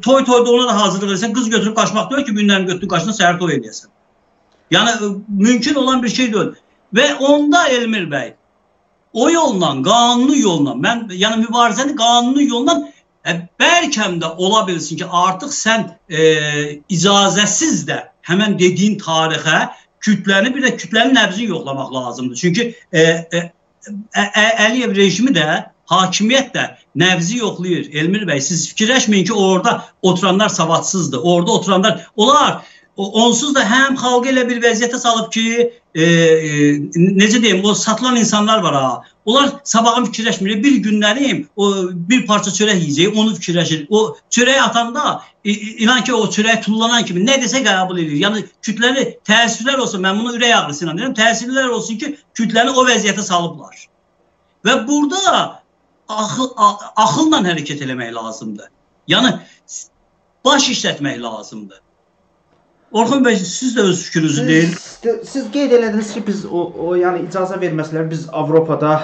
toy toyda ona da hazırlıq edirsən, qız götürüb qaçmaq deyil ki, günlərini götürüb qaçına səhər toy edəsən. Yəni e, mümkün olan bir şey deyil. Və onda Elmir bəy o yolla, qanuni yolla, mən yəni mübarizəni qanuni yolla e, bəlkəm də ola bilsin ki, artıq sən e, icazəsiz də həmən dediyin tarixə kütləni bir də kütlənin nəbzini yoxlamaq lazımdır. Çünki e, e, Əliyev rejimi də hakimiyyət də nəbzi yoxlayır. Elmir bəy, siz fikirləşməyin ki, orada oturanlar savadsızdır. Orada oturanlar onlar onsuz da həm xalqı elə bir vəziyyətə salıb ki, e, e, necə deyim, o satılan insanlar var ha. Onlar sabahın fikirləşmir. Bir günlərim o bir parça çörək yeyəcək, onu fikirləşir. O çörəyi atanda inan ki, o çörək tullanan kimi nə desə qəbul edir. Yəni kütləri təəssüflər olsun. Mən bunu ürək ağrısı ilə deyirəm. Təəssüflər olsun ki, kütləni o vəziyyətə salıblar. Və burada axıl axılla hərəkət eləmək lazımdır. Yəni baş işlətmək lazımdır. Orxun bəy, siz də öz fikrinizi deyin. Siz, qeyd elədiniz ki, biz o, o yəni icazə verməsələr biz Avropada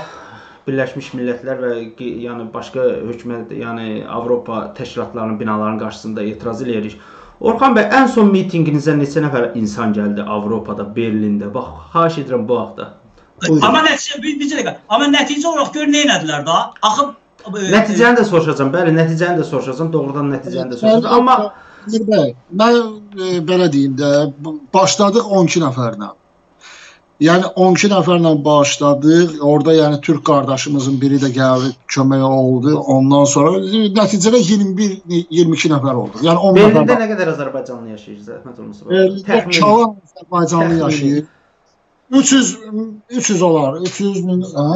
Birləşmiş Millətlər və yəni başqa hökumət, yəni Avropa təşkilatlarının binalarının qarşısında etiraz eləyirik. Orxan bəy, ən son mitinqinizə neçə nəfər insan gəldi Avropada, Berlində? Bax, xahiş edirəm bu haqda. Buyurun. Amma nəticə bir, bir dəqiqə. Amma nəticə olaraq gör nə etdilər da? Axı Nəticəni də soruşacağam. Bəli, nəticəni də soruşacağam. Doğrudan nəticəni də soruşacağam. Amma bəy, mən e, belə deyim də, başladıq 12 nəfərlə. Yəni 12 nəfərlə başladıq. Orada yəni türk qardaşımızın biri də gəldi, kömək oldu. Ondan sonra nəticədə 21 22 nəfər oldu. Yəni 10 nəfər. Berlində nə qədər Azərbaycanlı yaşayır? Zəhmət olmasa. Berlində çalan Azərbaycanlı yaşayır. 300 300 olar. 300 min, hə?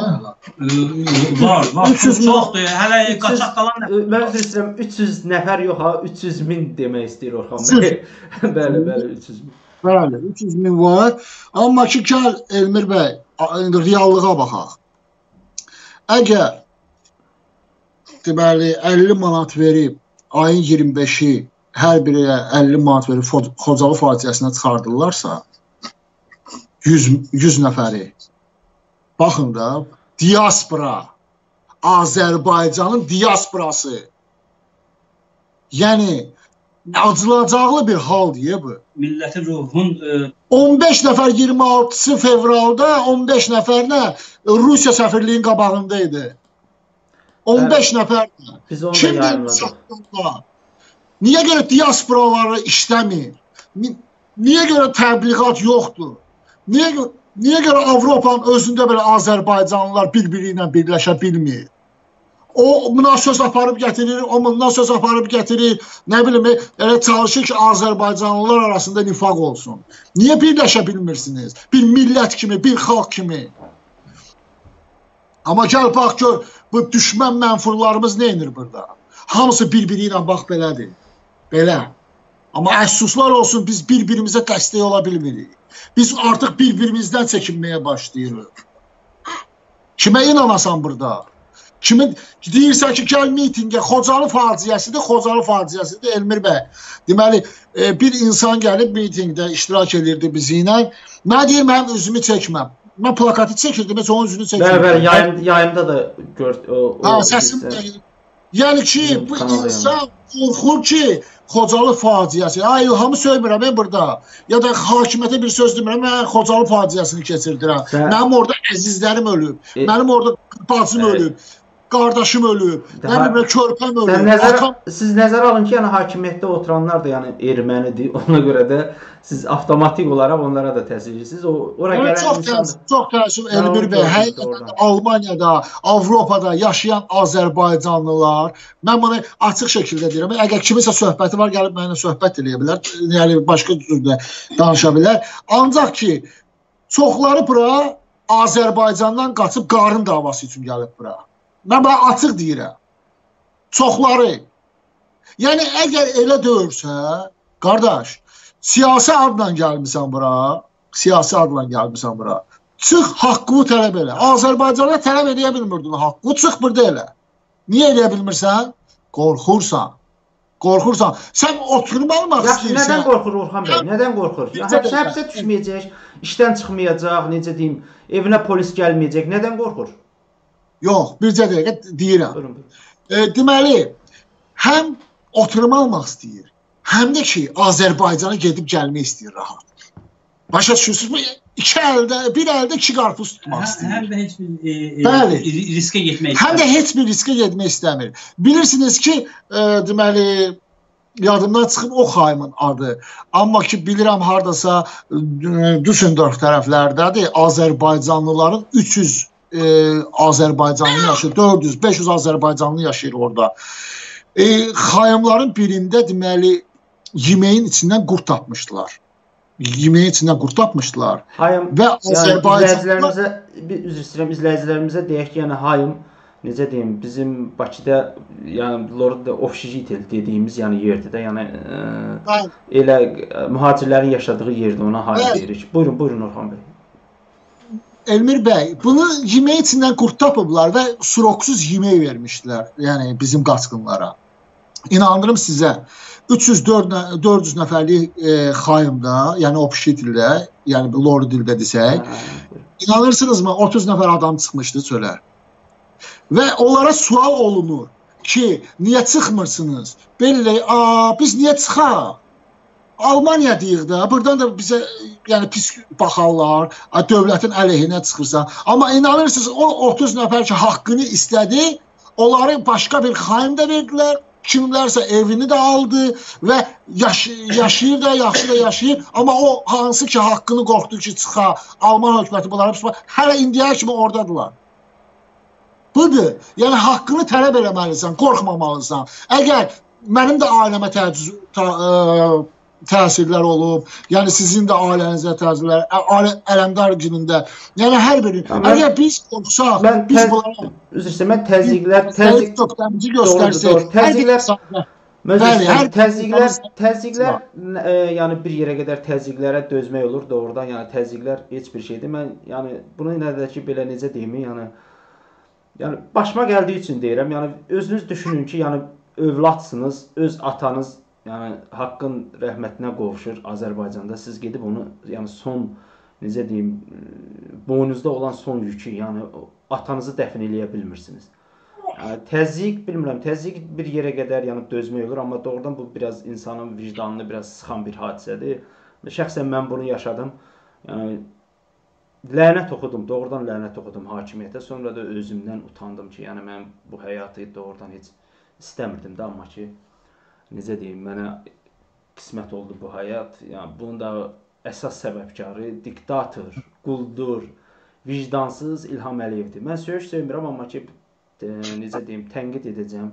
Var, var. 300 çoxdur. Hələ qaçaq qalan mən üzr istəyirəm. 300 nəfər yox ha, 300 min demək istəyir Orxan bəy. bəli, bəli, 300 min. Bəli, 300 min var. Amma ki, gəl Elmir bəy, indi reallığa baxaq. Əgər deməli 50 manat verib ayın 25-i hər birinə 50 manat verib Xocalı faciəsinə çıxardırlarsa, 100 100 nəfəri. Baxın da, diaspora Azərbaycanın diasporası. Yəni acılacaqlı bir hal deyə bu. Millətin ruhun e... 15 nəfər 26 fevralda 15 nəfərlə Rusiya səfirliyinin qabağında idi. 15 Bəli. nəfər. Kim da yayınladıq. Niyə görə diasporaları işləmir? Niyə görə təbliğat yoxdur? Niyə niyə görə Avropanın özündə belə Azərbaycanlılar bir-biri ilə birləşə bilmir? O bundan söz aparıb gətirir, o bundan söz aparıb gətirir. Nə bilim, elə çalışır ki, Azərbaycanlılar arasında nifaq olsun. Niyə birləşə bilmirsiniz? Bir millət kimi, bir xalq kimi. Amma gəl bax gör, bu düşmən mənfurlarımız nə edir burada? Hamısı bir-biri ilə bax belədir. Belə. Amma əfsuslar olsun biz bir-birimizə dəstək ola bilmirik. Biz artıq bir-birimizdən çəkinməyə başlayırıq. Kimə inanasan burada? Kimi deyirsən ki, gəl mitinqə, Xocalı faciəsidir, Xocalı faciəsidir Elmir bəy. Deməli, e, bir insan gəlib mitinqdə iştirak edirdi bizi ilə. Mən deyir, mənim üzümü çəkməm. Mən plakatı çəkirdim, heç onun üzünü çəkmirdim. Bəli, bəli, yayım, yayımda da gör o, o Ha, səsim Yəni ki, bu insan qorxur ki, Xocalı faciəsi. Ay, hamı söymürəm mən burada. Ya da hakimiyyətə bir söz demirəm, mən Xocalı faciəsini keçirdirəm. Sən... Mənim orada əzizlərim ölüb. E... Mənim orada bacım e... ölüb qardaşım ölüb, nə bilim körpəm ölüb. Nəzər, atam... Siz nəzərə alın ki, yəni hakimiyyətdə oturanlar da yəni ermənidir. Ona görə də siz avtomatik olaraq onlara da təsir edirsiniz. O ora gələn çox təəssüf, çox təəssüf Elmir bəy, həqiqətən Almaniyada, Avropada yaşayan Azərbaycanlılar, mən bunu açıq şəkildə deyirəm. Əgər kiminsə söhbəti var, gəlib mənimlə söhbət eləyə bilər, yəni başqa türdə danışa bilər. Ancaq ki, çoxları bura Azərbaycandan qaçıb qarın davası üçün gəlib bura. Mən bax açıq deyirəm. Çoxları. Yəni əgər elə deyirsə, qardaş, siyasi adla gəlmisən bura, siyasi adla gəlmisən bura. Çıx haqqını tələb elə. Azərbaycana tələb edə bilmirdin haqqı. Çıx burada elə. Niyə eləyə bilmirsən? Qorxursan. Qorxursan. Sən oturmamaq istəyirsən. Nədən qorxur Orxan bəy? Nədən qorxur? Həbsə düşməyəcək, işdən çıxmayacaq, necə deyim, evinə polis gəlməyəcək. Nədən qorxur? Yox, bircə dəqiqə deyirəm. E, deməli, həm oturma almaq istəyir, həm də ki, Azərbaycana gedib gəlmək istəyir rahat. Başa düşürsünüzmü? İki əldə, bir əldə iki qarpız tutmaq hə, istəyir. Həm də heç bir e, e, Bəli. riskə getmək istəmir. Həm də heç bir riskə getmək istəmir. Bilirsiniz ki, e, deməli yadımdan çıxıb o xaimin adı. Amma ki bilirəm hardasa e, Düsseldorf tərəflərdədir. Azərbaycanlıların 300 e, Azərbaycanlı yaşayır, 400, 500 Azərbaycanlı yaşayır orada. E, xayımların birində deməli yeməyin içindən qurd tapmışdılar. Yeməyin içindən qurd tapmışdılar. Hayım Və yəni Azərbaycanlılar izləyicilərimizə bir üzr istəyirəm, izləyicilərimizə deyək ki, yəni Hayım necə deyim, bizim Bakıda yəni Lord Ofşijitel dediyimiz yəni yerdir də, yəni ə, Bəli. elə ə, mühacirlərin yaşadığı yerdə ona Hayım deyirik. Buyurun, buyurun Orxan bəy. Elmir bəy, bunu yemək içindən qurd tapıblar və suroksuz yemək vermişdilər, yəni bizim qaçqınlara. İnandırım sizə 304 nə- 400 nəfərlik e, xayımda, yəni Opşitildə, yəni bu Lord dildə desək, Hə, buyurun. İnanırsınızmı 30 nəfər adam çıxmışdı çölə. Və onlara sual olunur ki, niyə çıxmırsınız? Belli, a biz niyə çıxaq? Almaniya deyir də, burdan da bizə yəni pis baxarlar, dövlətin əleyhinə çıxırsan. Amma inanırsınız o 30 nəfər ki, haqqını istədi, onları başqa bir xain də verdilər. Kimlərsə evini də aldı və yaş yaşayır da, yaxşı da yaşayır, amma o hansı ki haqqını qorxdu ki, çıxa, Alman hökuməti bunları hələ indiyə kimi ordadılar. Budur. Yəni haqqını tələb eləməlisən, qorxmamalısan. Əgər mənim də ailəmə təəccüz tə, ə, təsirlər olub, yəni sizin də ailənizə təsirlər, ailə Ələmdar günündə, yəni hər biri. Mən- Əgər biz qorxsaq, Mən biz bunlara Üzr istəyirəm, mən təzyiqlər, təzyiq Doğrudur, göstərsək, Təzyiqlər- Bəli, hər- təzyiqlər, təzyiqlər ə, yəni bir yerə qədər təzyiqlərə dözmək olur doğrudan. Yəni təzyiqlər heç bir şeydir. Mən yəni bunu nə də ki belə necə deyim, yəni yəni başıma gəldiyi üçün deyirəm. Yəni özünüz düşünün ki, yəni övladsınız, öz atanız yəni haqqın rəhmətinə qovuşur Azərbaycanda. Siz gedib onu yəni son necə deyim, boynunuzda olan son yükü, yəni atanızı dəfn eləyə bilmirsiniz. Yəni, təzyiq bilmirəm, təzyiq bir yerə qədər yəni dözmək olur, amma doğrudan bu biraz insanın vicdanını biraz sıxan bir hadisədir. Şəxsən mən bunu yaşadım. Yəni lənət oxudum, doğrudan lənət oxudum hakimiyyətə. Sonra da özümdən utandım ki, yəni mən bu həyatı doğrudan heç istəmirdim də, amma ki necə deyim, mənə qismət oldu bu həyat. Yəni bunun da əsas səbəbkarı diktator, quldur, vicdansız İlham Əliyevdir. Mən söyüş söymirəm, amma ki e, necə deyim, tənqid edəcəm.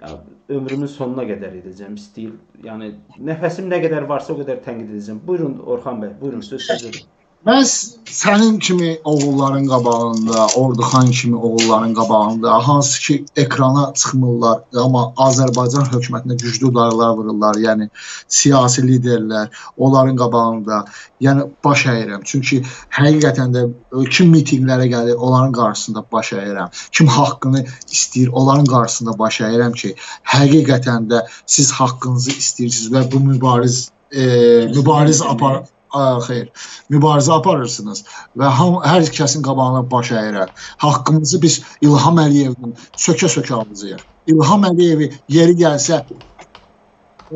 Ya ömrümün sonuna qədər edəcəm, stil. Yəni nəfəsim nə qədər varsa o qədər tənqid edəcəm. Buyurun Orxan bəy, buyurun söz sizdədir. Mən s- sənin kimi oğulların qabağında, Orduxan kimi oğulların qabağında, hansı ki ekrana çıxmırlar, amma Azərbaycan hökumətinə güclü darlar vururlar, yəni siyasi liderlər onların qabağında, yəni baş əyirəm. Çünki həqiqətən də kim mitinqlərə gəlir, onların qarşısında baş əyirəm. Kim haqqını istəyir, onların qarşısında baş əyirəm ki, həqiqətən də siz haqqınızı istəyirsiniz və bu mübariz e, mübariz apar xeyr. Mübarizə aparırsınız və hər kəsin qabağına baş əyirəm. Haqqımızı biz İlham Əliyevdən sökə-sökə alacağıq. İlham Əliyevi yeri gəlsə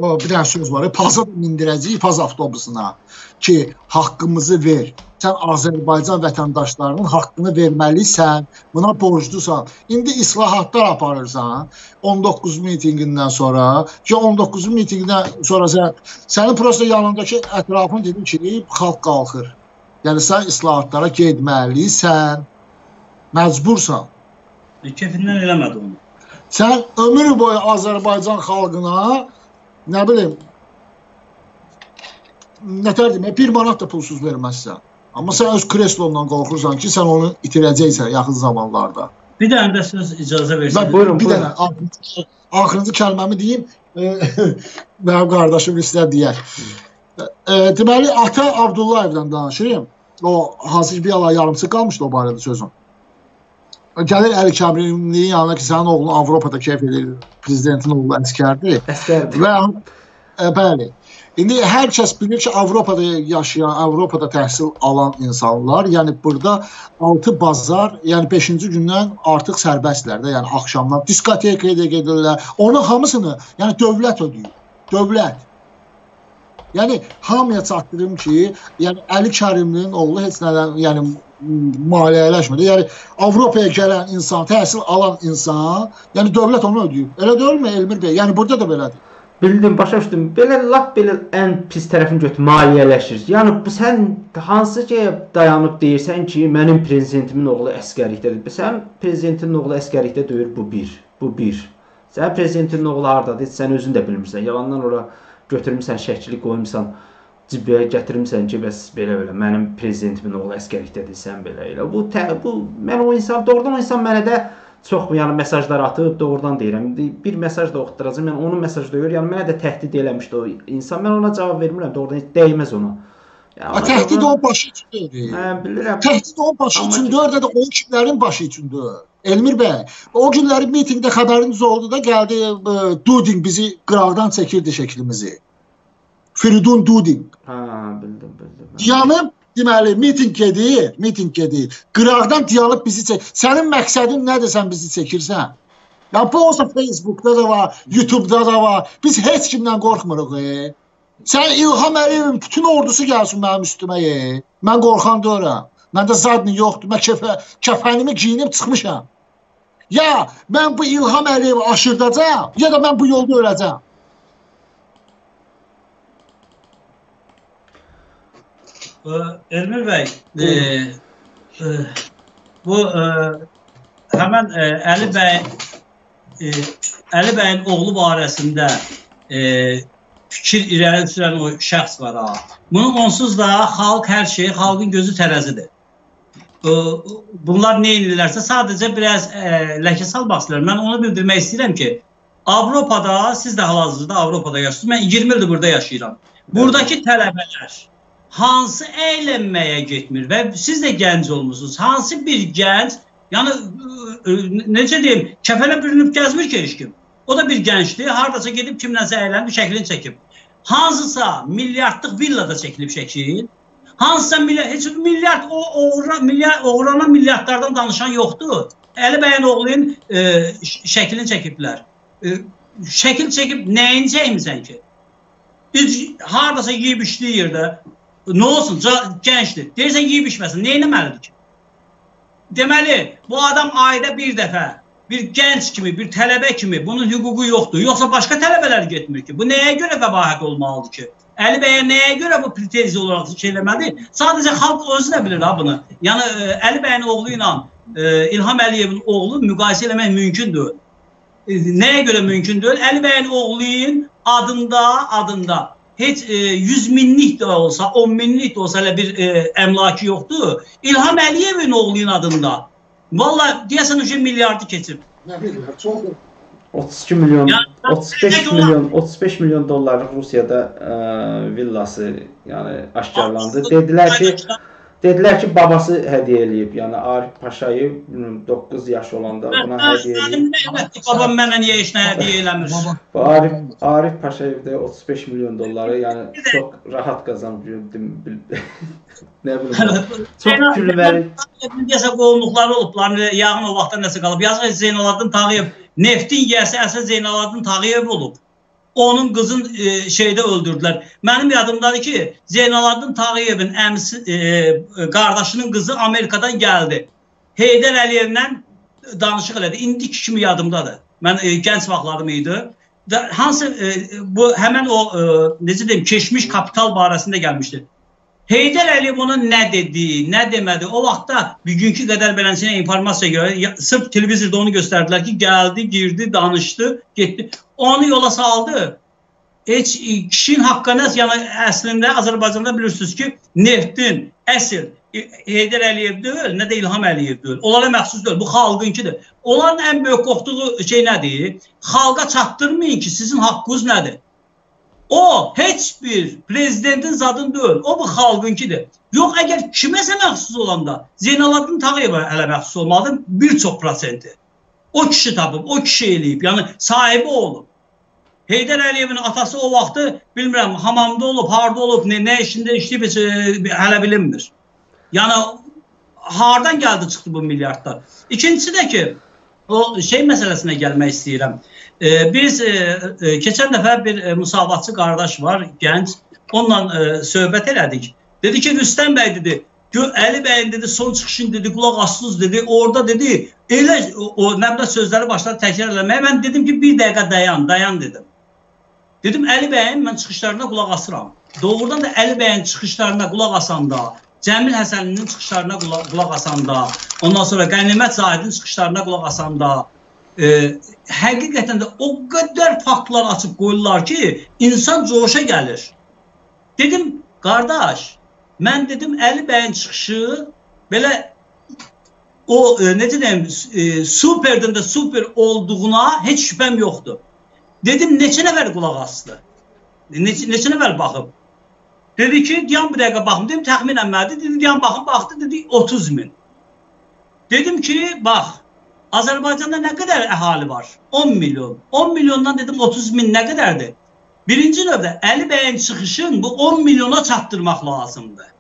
o bir dənə söz var. Paza mindirəcəyik paz avtobusuna ki, haqqımızı ver. Sən Azərbaycan vətəndaşlarının haqqını verməlisən. Buna borclusan. İndi islahatlar aparırsan 19 mitinqindən sonra. Ki 19 mitinqdən sonra sən sənin prosta yanındakı ətrafın dedim ki, xalq qalxır. Yəni sən islahatlara getməlisən. Məcbursan. E, Kefindən eləmədi onu. Sən ömür boyu Azərbaycan xalqına nə bilim nətər demək, 1 manat da pulsuz verməzsən. Amma sən öz kreslondan qorxursan ki, sən onu itirəcəksən yaxın zamanlarda. Bir dənə də söz icazə versin. buyurun, bir buyurun. dənə axırıncı, axırıncı kəlməmi deyim. e, Mənim qardaşım istər deyər. E, deməli ata Abdullayevdən danışayım. O hansı bir ala yarımçı qalmışdı o barədə sözüm. Gəlir Əli Kəbrimliyin yanına ki, sənin oğlun Avropada keyf edir, prezidentin oğlu əskərdir. Əskərdir. Və e, bəli. İndi hər kəs bilir ki, Avropada yaşayan, Avropada təhsil alan insanlar, yəni burada 6 bazar, yəni 5-ci gündən artıq sərbəstlər də, yəni axşamdan diskotekaya gedirlər. Onun hamısını, yəni dövlət ödəyir. Dövlət. Yəni hamıya çatdırım ki, yəni Əli Kərimlinin oğlu heç nədən, yəni maliyyələşmir. Yəni Avropaya gələn insan, təhsil alan insan, yəni dövlət onu ödəyir. Elə deyilmi Elmir bəy? Yəni burada da belədir. Bildim, başa düşdüm. Belə lap belə ən pis tərəfini götür, maliyyələşir. Yəni bu sən hansı ki dayanıb deyirsən ki, mənim prezidentimin oğlu əskərlikdədir. Sən prezidentinin oğlu əskərlikdə deyir, bu bir. Bu bir. Sən prezidentinin oğlu hardadır? Sən özün də bilmirsən. Yalandan ora götürmüsən, şəkli qoymusan, cibə gətirmisən ki, bəs belə-belə mənim prezidentimin oğlu əskərlikdədir, sən belə elə. Bu tə, bu mən o insan doğrudan o insan mənə də çox yəni mesajlar atıb doğrudan deyirəm. Bir mesaj da oxutduracağam. Yəni onun mesajı deyir. Yəni mənə də təhdid eləmişdi o insan. Mən ona cavab vermirəm. Doğrudan heç dəymez ona. Yəni, ha, təhdid onun başı üçündür. Hə, bilirəm. Təhdid onun başı üçündür, də o kimlərin başı üçündür. Elmir bəy, o günləri mitinqdə xəbəriniz oldu da gəldi ə, Duding bizi qıraqdan çəkirdi şəklimizi. Firidun Duding. Hə, bildim, bildim. Yanıb deməli mitinq gedir, mitinq gedir. Qıraqdan dialog bizi çək. Sənin məqsədin nədir sən bizi çəkirsən? Ya bu olsa Facebookda da var, YouTube'da da var. Biz heç kimdən qorxmuruq. E. Sən İlham Əliyevin bütün ordusu gəlsin mənim üstümə. E. Mən qorxan deyirəm. Məndə zadni yoxdur. Mən kəfə, kəfənimi geyinib çıxmışam. Ya mən bu İlham Əliyevi aşırdacağam, ya da mən bu yolda öləcəm. Elmir bəy, e, e, bu e, həmən e, Əli bəy e, Əli bəyin oğlu barəsində e, fikir irəli sürən o şəxs var ha. Bunu onsuz da xalq hər şey, xalqın gözü tərəzidir. E, bunlar nə edirlərsə sadəcə biraz e, ləkə salmaq istəyirəm. Mən onu bildirmək istəyirəm ki, Avropada, siz də hal-hazırda Avropada yaşayırsınız. Mən 20 ildir burada yaşayıram. Buradakı tələbələr hansı əylənməyə getmir və siz də gənc olmusunuz. Hansı bir gənc, yəni necə deyim, kəfənə bürünüb gəzmir ki heç kim. O da bir gəncdir, hardasa gedib kimlənsə əylənib, şəklini çəkib. Hansısa milyardlıq villada çəkilib şəkil, hansısa milyard, heç milyard o oğra, milyard oğranan milyardlardan danışan yoxdur. Əli bəyin oğlunun e, şəklini çəkiblər. E, şəkil çəkib nəyin çəkmisən ki? Biz hardasa yeyib içdiyi yerdə Nə olsun, gəncdir. Deyirsən yeyib içməsin. Nə etməlidir ki? Deməli, bu adam ayda bir dəfə bir gənc kimi, bir tələbə kimi bunun hüququ yoxdur. Yoxsa başqa tələbələr getmir ki. Bu nəyə görə qəbahət olmalıdır ki? Əli bəyə nəyə görə bu pretenziya olaraq şey eləmədi? Sadəcə xalq özü də bilir ha bunu. Yəni e, Əli bəyin oğlu ilə e, İlham Əliyevin oğlu müqayisə eləmək mümkün deyil. E, nəyə görə mümkün deyil? Əli bəyin oğlunun adında, adında heç e, 100 minlik də olsa, 10 minlik də olsa elə bir e, əmlakı yoxdur. İlham Əliyevin oğlunun adında. Valla deyəsən o milyardı keçib. Nə bilirəm, çox 32 milyon, yani, 35 milyon, 35 milyon dollarlıq Rusiyada ə, e, villası, yəni aşkarlandı. Dedilər ki, Dedilər ki, babası hədiyyə eləyib. Yəni Arif Paşayev 9 yaş olanda buna hədiyyə eləyib. Babam mənə niyə heç nə hədiyyə eləmir? Bu Arif Arif Paşayev də 35 milyon dolları, yəni çox rahat qazanıb nə bilim. Çox gülməli. Deyəsə qovluqları olublar, yağın o vaxtda nəsə qalıb. Yazıq Zeynalabdin Tağıyev neftin yiyəsi əsas Zeynalabdin Tağıyev olub onun qızın e, şeydə öldürdülər. Mənim yadımdadır ki, Zeynalabdin Tağıyevin əmsi e, e, qardaşının qızı Amerikadan gəldi. Heydər Əliyevlə danışıq elədi. İndi kimi yadımdadır. Mən e, gənc vaxtlarım idi. Da, hansı e, bu həmin o e, necə deyim, keçmiş kapital barəsində gəlmişdi. Heydər Əliyev ona nə dedi, nə demədi. O vaxtda bugünkü qədər beləsinə informasiya görə sırf televizorda onu göstərdilər ki, gəldi, girdi, danışdı, getdi. Onu yola saldı. Heç kişinin haqqına, yəni əslində Azərbaycanda bilirsiniz ki, neftin əsl Heydər Əliyev deyil, nə də İlham Əliyev deyil. Onlara məxsus deyil, bu xalqınkidir. Onların ən böyük qorxduğu şey nədir? Xalqa çatdırmayın ki, sizin haqqınız nədir? O heç bir prezidentin zadın deyil. O bu xalqınkidir. Yox, əgər kiməsə məxsus olanda Zeynalabdin Tağıyeva hələ məxsus olmalıdır bir çox prosenti. O kişi tapıb, o kişi eləyib, yəni sahibi olub. Heydər Əliyevin atası o vaxtı bilmirəm hamamda olub, harda olub, nə, nə işində işləyib heç e, hələ bilinmir. Yəni hardan gəldi çıxdı bu milyardlar? İkincisi də ki, o şey məsələsinə gəlmək istəyirəm. E, biz e, e, keçən dəfə bir e, müsavatçı qardaş var, gənc. Onunla e, söhbət elədik. Dedi ki, Rüstəm bəy dedi, Əli bəyin dedi son çıxışın dedi qulaq assız dedi. Orada dedi elə o, o nəmdə sözləri başladı təkrar eləməyə. Mən dedim ki, bir dəqiqə dayan, dayan dedim. Dedim Əli bəyin mən çıxışlarına qulaq asıram. Doğrudan da Əli bəyin çıxışlarına qulaq asanda, Cəmil Həsənlinin çıxışlarına qulaq, qulaq asanda, ondan sonra Qənimət Zahidin çıxışlarına qulaq asanda, e, həqiqətən də o qədər faktlar açıb qoyurlar ki, insan coşa gəlir. Dedim, qardaş, mən dedim Əli bəyin çıxışı belə o e, necə deyim, e, superdən də super olduğuna heç şübhəm yoxdur. Dedim neçə nəfər qulaq asdı? Neçə, neçə nəfər baxıb? Dedi ki, diyan bir dəqiqə baxım. Dedim təxminən məndir. Dedi diyan baxım, baxdı dedi 30 min. Dedim ki, bax, Azərbaycanda nə qədər əhali var? 10 milyon. 10 milyondan dedim 30 min nə qədərdir? Birinci növdə Əli bəyin çıxışın bu 10 milyona çatdırmaq lazımdır.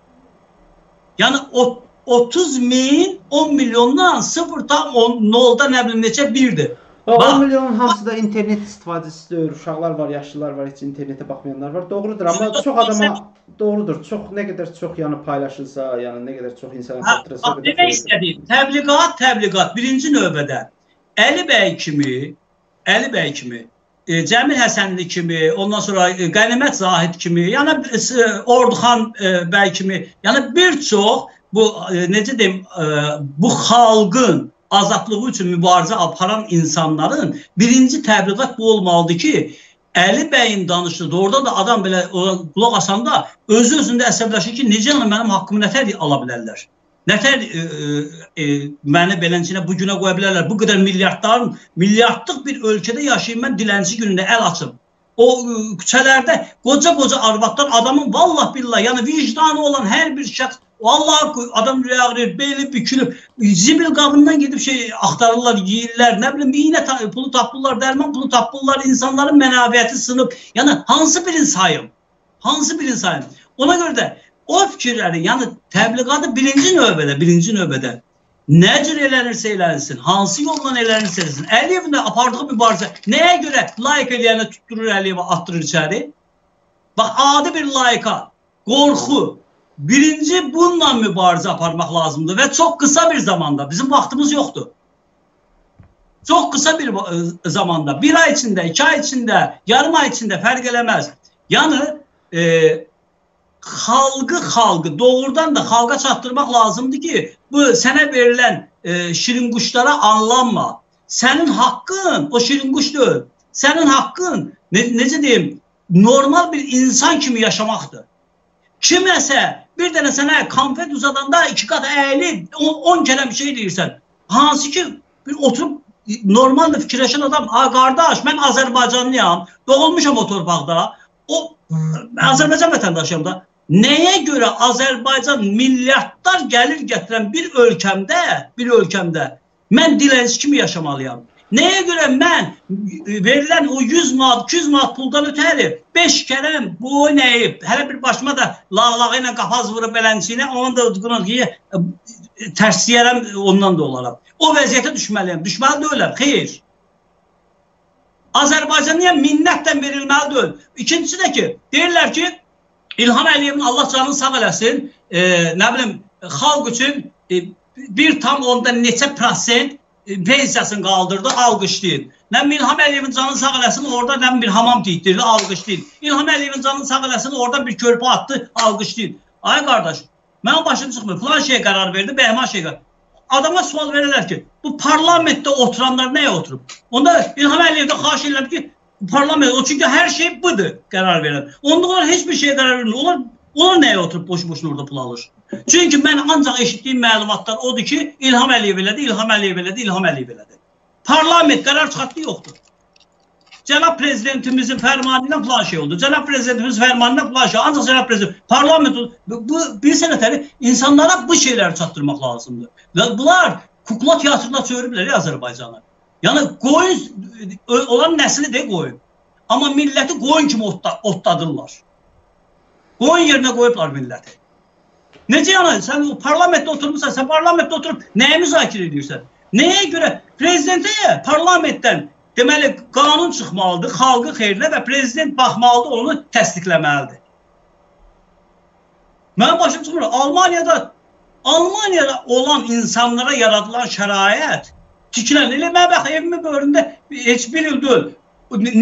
Yəni o 30 min 10 milyondan 0,10 nolda nə bilim neçə birdir. Və 10 milyon hamısı da internet istifadəçisidir. Uşaqlar var, yaşlılar var, heç internetə baxmayanlar var. Doğrudur, amma çox adama doğrudur. Çox nə qədər çox yəni paylaşılsa, yəni nə qədər çox insana çatdırılsa, o qədər. Demək istədiyim, təbliğat, təbliğat birinci növbədə Əli bəy kimi, Əli bəy kimi e, Cəmil Həsənli kimi, ondan sonra e, Qənimət Zahid kimi, yəni e, Orduxan e, bəy kimi, yəni bir çox bu e, necə deyim, e, bu xalqın azadlığı üçün mübarizə aparan insanların birinci təbliğat bu olmalıdır ki, Əli bəyin danışdığı, orada da adam belə qulaq asanda özü özündə əsəbləşir ki, necə yəni mənim haqqımı nətər ala bilərlər? Nətər e, e, məni beləncə bu günə qoya bilərlər? Bu qədər milyardların, milyardlıq bir ölkədə yaşayım mən dilənçi günündə əl açım. O e, küçələrdə qoca-qoca arvadlar adamın vallah billah, yəni vicdanı olan hər bir şəxs Vallahi adam rüya beyli bükülüb, zibil qabından gedib şey axtarırlar, yeyirlər, nə bilim, iynə ta pulu tapırlar, dərman pulu tapırlar, insanların mənəviyyəti sınıb. Yəni hansı birini sayım? Hansı birini sayım? Ona görə də o fikirləri, yəni təbliğatı birinci növbədə, birinci növbədə nə cür elənirsə elənsin, hansı yolla elənirsə elənsin. Əliyevin də apardığı mübarizə nəyə görə layık eləyənə tutturur Əliyevi atdırır içəri? Bax, adi bir layıka, qorxu, birinci bununla mübarizə aparmaq lazımdır və çox qısa bir zamanda, bizim vaxtımız yoxdur. Çox qısa bir e, zamanda, bir ay içində, iki ay içində, yarım ay içində fərq eləməz. Yəni, e, xalqı xalqı doğrudan da xalqa çatdırmaq lazımdır ki, bu sənə verilən e, şirin quşlara anlanma. Sənin haqqın o şirin quş deyil. Sənin haqqın ne, necə deyim, normal bir insan kimi yaşamaqdır. Kiməsə bir dənə sənə konfet uzadanda iki qat əyilib 10 kələm bir şey deyirsən. Hansı ki bir oturub normalda fikirləşən adam, "A qardaş, mən Azərbaycanlıyam, doğulmuşam o torpaqda. O mən Azərbaycan vətəndaşıyam da. Nəyə görə Azərbaycan milyardlar gəlir gətirən bir ölkəmdə, bir ölkəmdə mən dilənçi kimi yaşamalıyam? Nəyə görə mən e, verilən o 100 manat, 200 manat puldan ötəri 5 kərəm boy nəyib, hələ bir başıma da lağlağı ilə qapaz vurub belənçiyinə, onun da udqunu ki, e, tərsləyərəm ondan da olaram. O vəziyyətə düşməliyəm. Düşməli deyiləm, xeyr. Azərbaycanlıya minnətlə verilməli deyil. İkincisi də ki, deyirlər ki, İlham Əliyevin Allah canını sağ eləsin, e, nə bilim, xalq üçün e, bir tam onda neçə prosent pensiyasını qaldırdı, alqışlayın. Nə İlham Əliyevin canını sağ eləsin, orada nə bir hamam tikdirdi, alqışlayın. İlham Əliyevin canını sağ eləsin, orada bir körpü atdı, alqışlayın. Ay qardaş, mənim başım çıxmır. Falan şey qərar verdi, bəhman şey qərar. Adama sual verirlər ki, bu parlamentdə oturanlar nəyə oturub? Onda İlham Əliyev də xahiş edirəm ki, parlament, o çünki hər şey budur qərar verən. Onda onlar heç bir şey qərar vermir. Onlar Onlar nəyə oturub boş-boşuna orada pul alır? Çünki mən ancaq eşitdiyim məlumatlar odur ki, İlham Əliyev elədi, İlham Əliyev elədi, İlham Əliyev elədi. Parlament qərar çıxartdı yoxdur. Cənab prezidentimizin fərmanı ilə plan şey oldu. Cənab prezidentimiz fərmanı ilə plan şey. Ancaq cənab prezident parlament bu, bu bir sənətəri insanlara bu şeyləri çatdırmaq lazımdır. Və bunlar kukla teatrına çeviriblər ya Azərbaycanı. Yəni qoyun olan nəsli də qoyun. Amma milləti qoyun kimi otla, otladırlar. Qoyun yerinə qoyublar milləti. Necə yəni sən o parlamentdə oturmusan, sən parlamentdə oturub nəyi müzakirə edirsən? Nəyə görə prezidentə parlamentdən deməli qanun çıxmalıdır xalqın xeyrinə və prezident baxmalıdır, onu təsdiqləməlidir. Mənim başım çıxmır. Almaniyada Almaniyada olan insanlara yaradılan şərait tikilən elə mən bax evimin böyründə heç bir il deyil.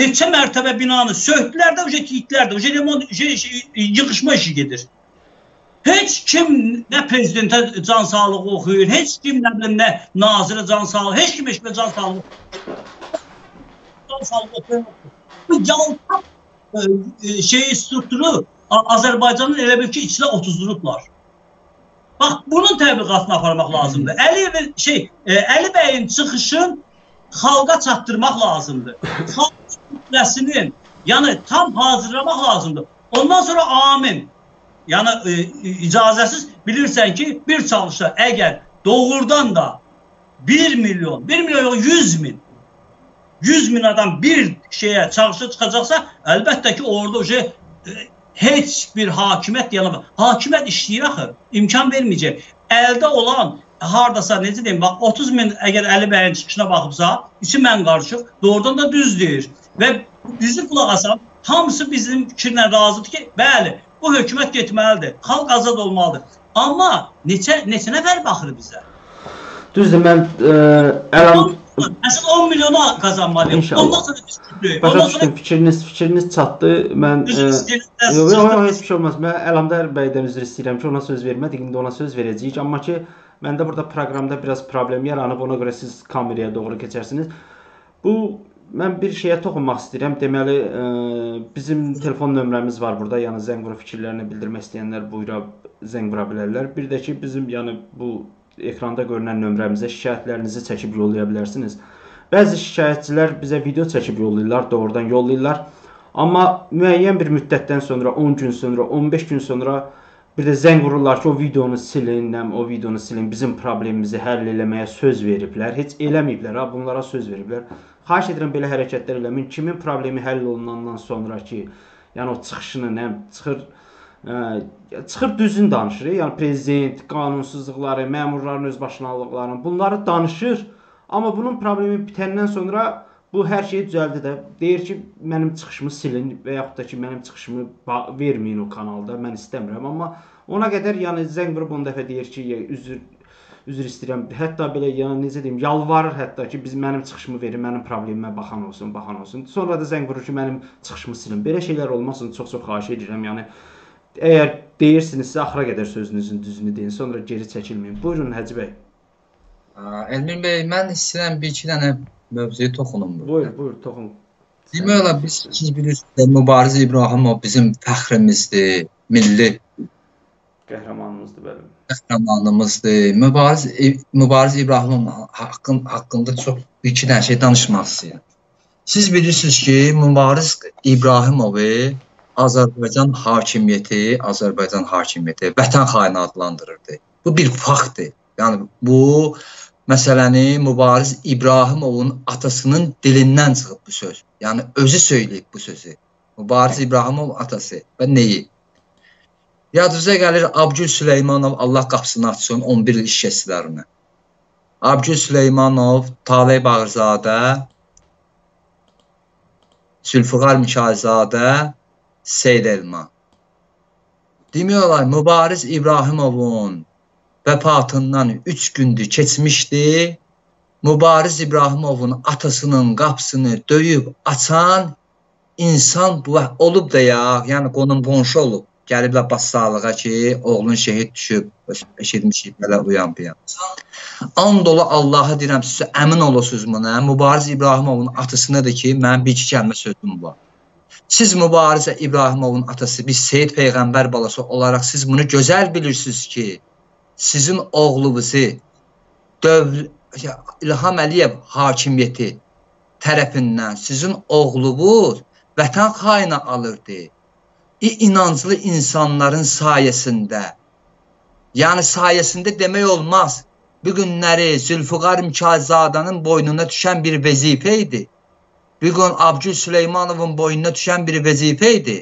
neçə mərtəbə binanı söhdülər də, tikdilər də, remont, uje şey, yığışma işi gedir. Heç kim nə prezidentə can sağlığı oxuyur, heç kim nə bilim nə nazirə can sağlığı, heç kim heç bir can sağlığı can sağlığı oxuyur. Bu yaltaq e, e, şeyi strukturu Azərbaycanın elə bil ki, içinə otuzdurublar. Bax, bunun təbliğatını aparmaq lazımdır. Əliyevin şey, e, Əli bəyin çıxışın xalqa çatdırmaq lazımdır. Xalq kütləsinin, yəni tam hazırlamaq lazımdır. Ondan sonra amin. Yəni e, icazəsiz bilirsən ki, bir çalışa əgər doğrudan da 1 milyon, 1 milyon yox 100 min 100 min adam bir şeyə çalışa çıxacaqsa, əlbəttə ki, orada o şey e, heç bir hakimiyyət yana hakimiyyət işləyir axı, imkan verməyəcək. Əldə olan hardasa necə deyim, bax 30 min əgər Əli bəyin çıxışına baxıbsa, içi mən qarışıq, doğrudan da düz deyir. Və bizi qulaq asan, hamısı bizim fikirlə razıdır ki, bəli, bu hökumət getməlidir, xalq azad olmalıdır. Amma neçə neçə nəfər baxır bizə? Düzdür, mən ə, ələm Əsas 10 milyonu qazanmalıyıq. İnşallah. Ondan sonra kütlüyük. Başa düşdüm, sonra fikriniz fikriniz çatdı. Mən istəyirəm. Yox, yox, yox, heç bir şey olmaz. Mən Əlamdar bəydən üzr istəyirəm ki, ona söz vermədik. İndi ona söz verəcəyik. Amma ki, məndə burada proqramda biraz problem yaranıb. Ona görə siz kameraya doğru keçərsiniz. Bu mən bir şeyə toxunmaq istəyirəm. Deməli, ə, bizim telefon nömrəmiz var burada. Yəni zəng vurub fikirlərini bildirmək istəyənlər buyura zəng vura bilərlər. Bir də ki, bizim yəni bu ekranda görünən nömrəmizə şikayətlərinizi çəkib yollaya bilərsiniz. Bəzi şikayətçilər bizə video çəkib yollayırlar, doğrudan yollayırlar. Amma müəyyən bir müddətdən sonra, 10 gün sonra, 15 gün sonra bir də zəng vururlar ki, o videonu silin, o videonu silin, bizim problemimizi həll eləməyə söz veriblər. Heç eləməyiblər, ha, bunlara söz veriblər. Xahiş edirəm belə hərəkətlər eləməyin. Kimin problemi həll olunandan sonra ki, yəni o çıxışını, nəm, çıxır Ə, çıxır düzün danışır. Yəni prezident, qanunsuzluqları, məmurların özbaşınalıqlarını bunları danışır. Amma bunun problemi bitəndən sonra bu hər şey düzəldi də. Deyir ki, mənim çıxışımı silin və yaxud da ki, mənim çıxışımı verməyin o kanalda. Mən istəmirəm. Amma ona qədər yəni zəng vurub 10 dəfə deyir ki, üzr üzr istəyirəm. Hətta belə yəni necə deyim, yalvarır hətta ki, biz mənim çıxışımı verin, mənim problemimə baxan olsun, baxan olsun. Sonra da zəng vurur ki, mənim çıxışımı silin. Belə şeylər olmasın, çox-çox xahiş edirəm. Yəni Əgər deyirsinizsə axıra qədər sözünüzün düzünü deyin, sonra geri çəkilməyin. Buyurun Hacı bəy. Elmin bəy, mən istəyirəm bir iki dənə mövzuya toxunum. Buyur, buyur, toxun. Demək olar biz siz bilirsiniz, Mübariz İbrahimov bizim fəxrimizdir, milli qəhrəmanımızdır bəli. Qəhrəmanımızdır. Mübariz Mübariz İbrahimov haqqın haqqında çox bir iki dənə şey danışmaq istəyirəm. Siz bilirsiniz ki, Mübariz İbrahimovu Azərbaycan hakimiyyəti, Azərbaycan hakimiyyəti vətən xaini adlandırırdı. Bu bir faktdır. Yəni bu məsələni Mübariz İbrahimovun atasının dilindən çıxıb bu söz. Yəni özü söyləyib bu sözü. Mübariz İbrahimov atası və nəyi? Yadınıza gəlir Abgül Süleymanov Allah qapısını açsın 11 il işçilərinə. Abgül Süleymanov, Taley Bağırzadə, Zülfüqar Mikayılzadə Seyid Elma. Demək olar Mübariz İbrahimovun vəfatından 3 gündür keçmişdi. Mübariz İbrahimovun atasının qapısını döyüb açan insan bu olub da ya, yəni qonum qonşu olub. Gəliblər başsağlığa ki, oğlun şəhid düşüb, eşitmişik belə uyan bir. And dolu Allaha deyirəm sizə əmin olursunuz buna. Mübariz İbrahimovun atasınadır ki, mənim bir iki kəlmə sözüm var. Siz Mübarizə İbrahimovun atası, biz Seyid Peyğəmbər balası olaraq siz bunu gözəl bilirsiniz ki, sizin oğlunuzu dövl İlham Əliyev hakimiyyəti tərəfindən sizin oğlunuz vətən xaini alırdı. İ inanclı insanların sayəsində. Yəni sayəsində demək olmaz. Bu günləri Zülfüqar Mikayılzadənin boynuna düşən bir vəzifə idi. Bir gün Abgül Süleymanovun boynuna düşən bir vəzifə idi.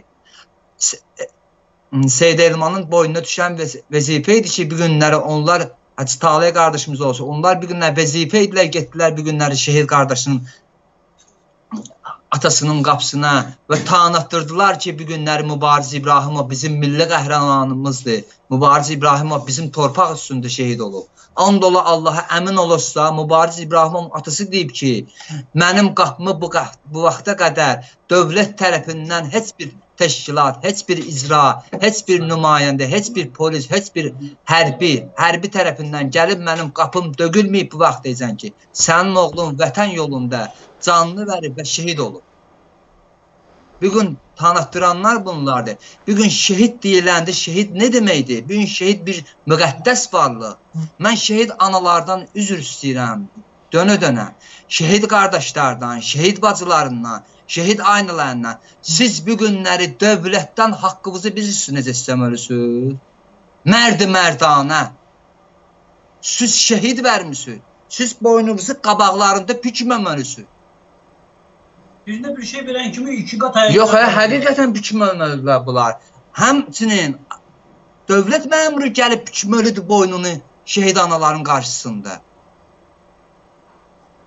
Seyid Elmanın boynuna düşən vəzifə idi ki, bir günləri onlar Hacı Talay qardaşımız olsun. Onlar bir günlər vəzifə idilər, getdilər bir günləri şehir qardaşının atasının qapısına və tanıtdırdılar ki, bu günləri Mübariz İbrahimov bizim milli qəhrəmanımızdır. Mübariz İbrahimov bizim torpaq üstündə şəhid olub. And ola Allaha əmin olursa, Mübariz İbrahimov atası deyib ki, mənim qapımı bu, bu vaxta qədər dövlət tərəfindən heç bir təşkilat, heç bir icra, heç bir nümayəndə, heç bir polis, heç bir hərbi, hərbi tərəfindən gəlib mənim qapım dögülməyib bu vaxt deyəcən ki, sənin oğlun vətən yolunda canını verib və şəhid olub. Bu gün tanıtdıranlar bunlardır. Bu gün şəhid deyiləndə şəhid nə deməkdir? Bu gün şəhid bir müqəddəs varlıq. Mən şəhid analardan üzr istəyirəm. Dönə-dönə. Şəhid qardaşlardan, şəhid bacılarından, şəhid aynalarından siz bu günləri dövlətdən haqqınızı biz üstünüzə istəməlisiniz. Mərd mərdanə. Siz şəhid vermisiniz. Siz boynunuzu qabaqlarında bükməməlisiniz. Birində bir şey verən kimi iki qat ayaq. Yox, hə, həqiqətən bükməməlidirlər bunlar. Həmçinin dövlət məmuru gəlib bükməlidir boynunu şəhid anaların qarşısında.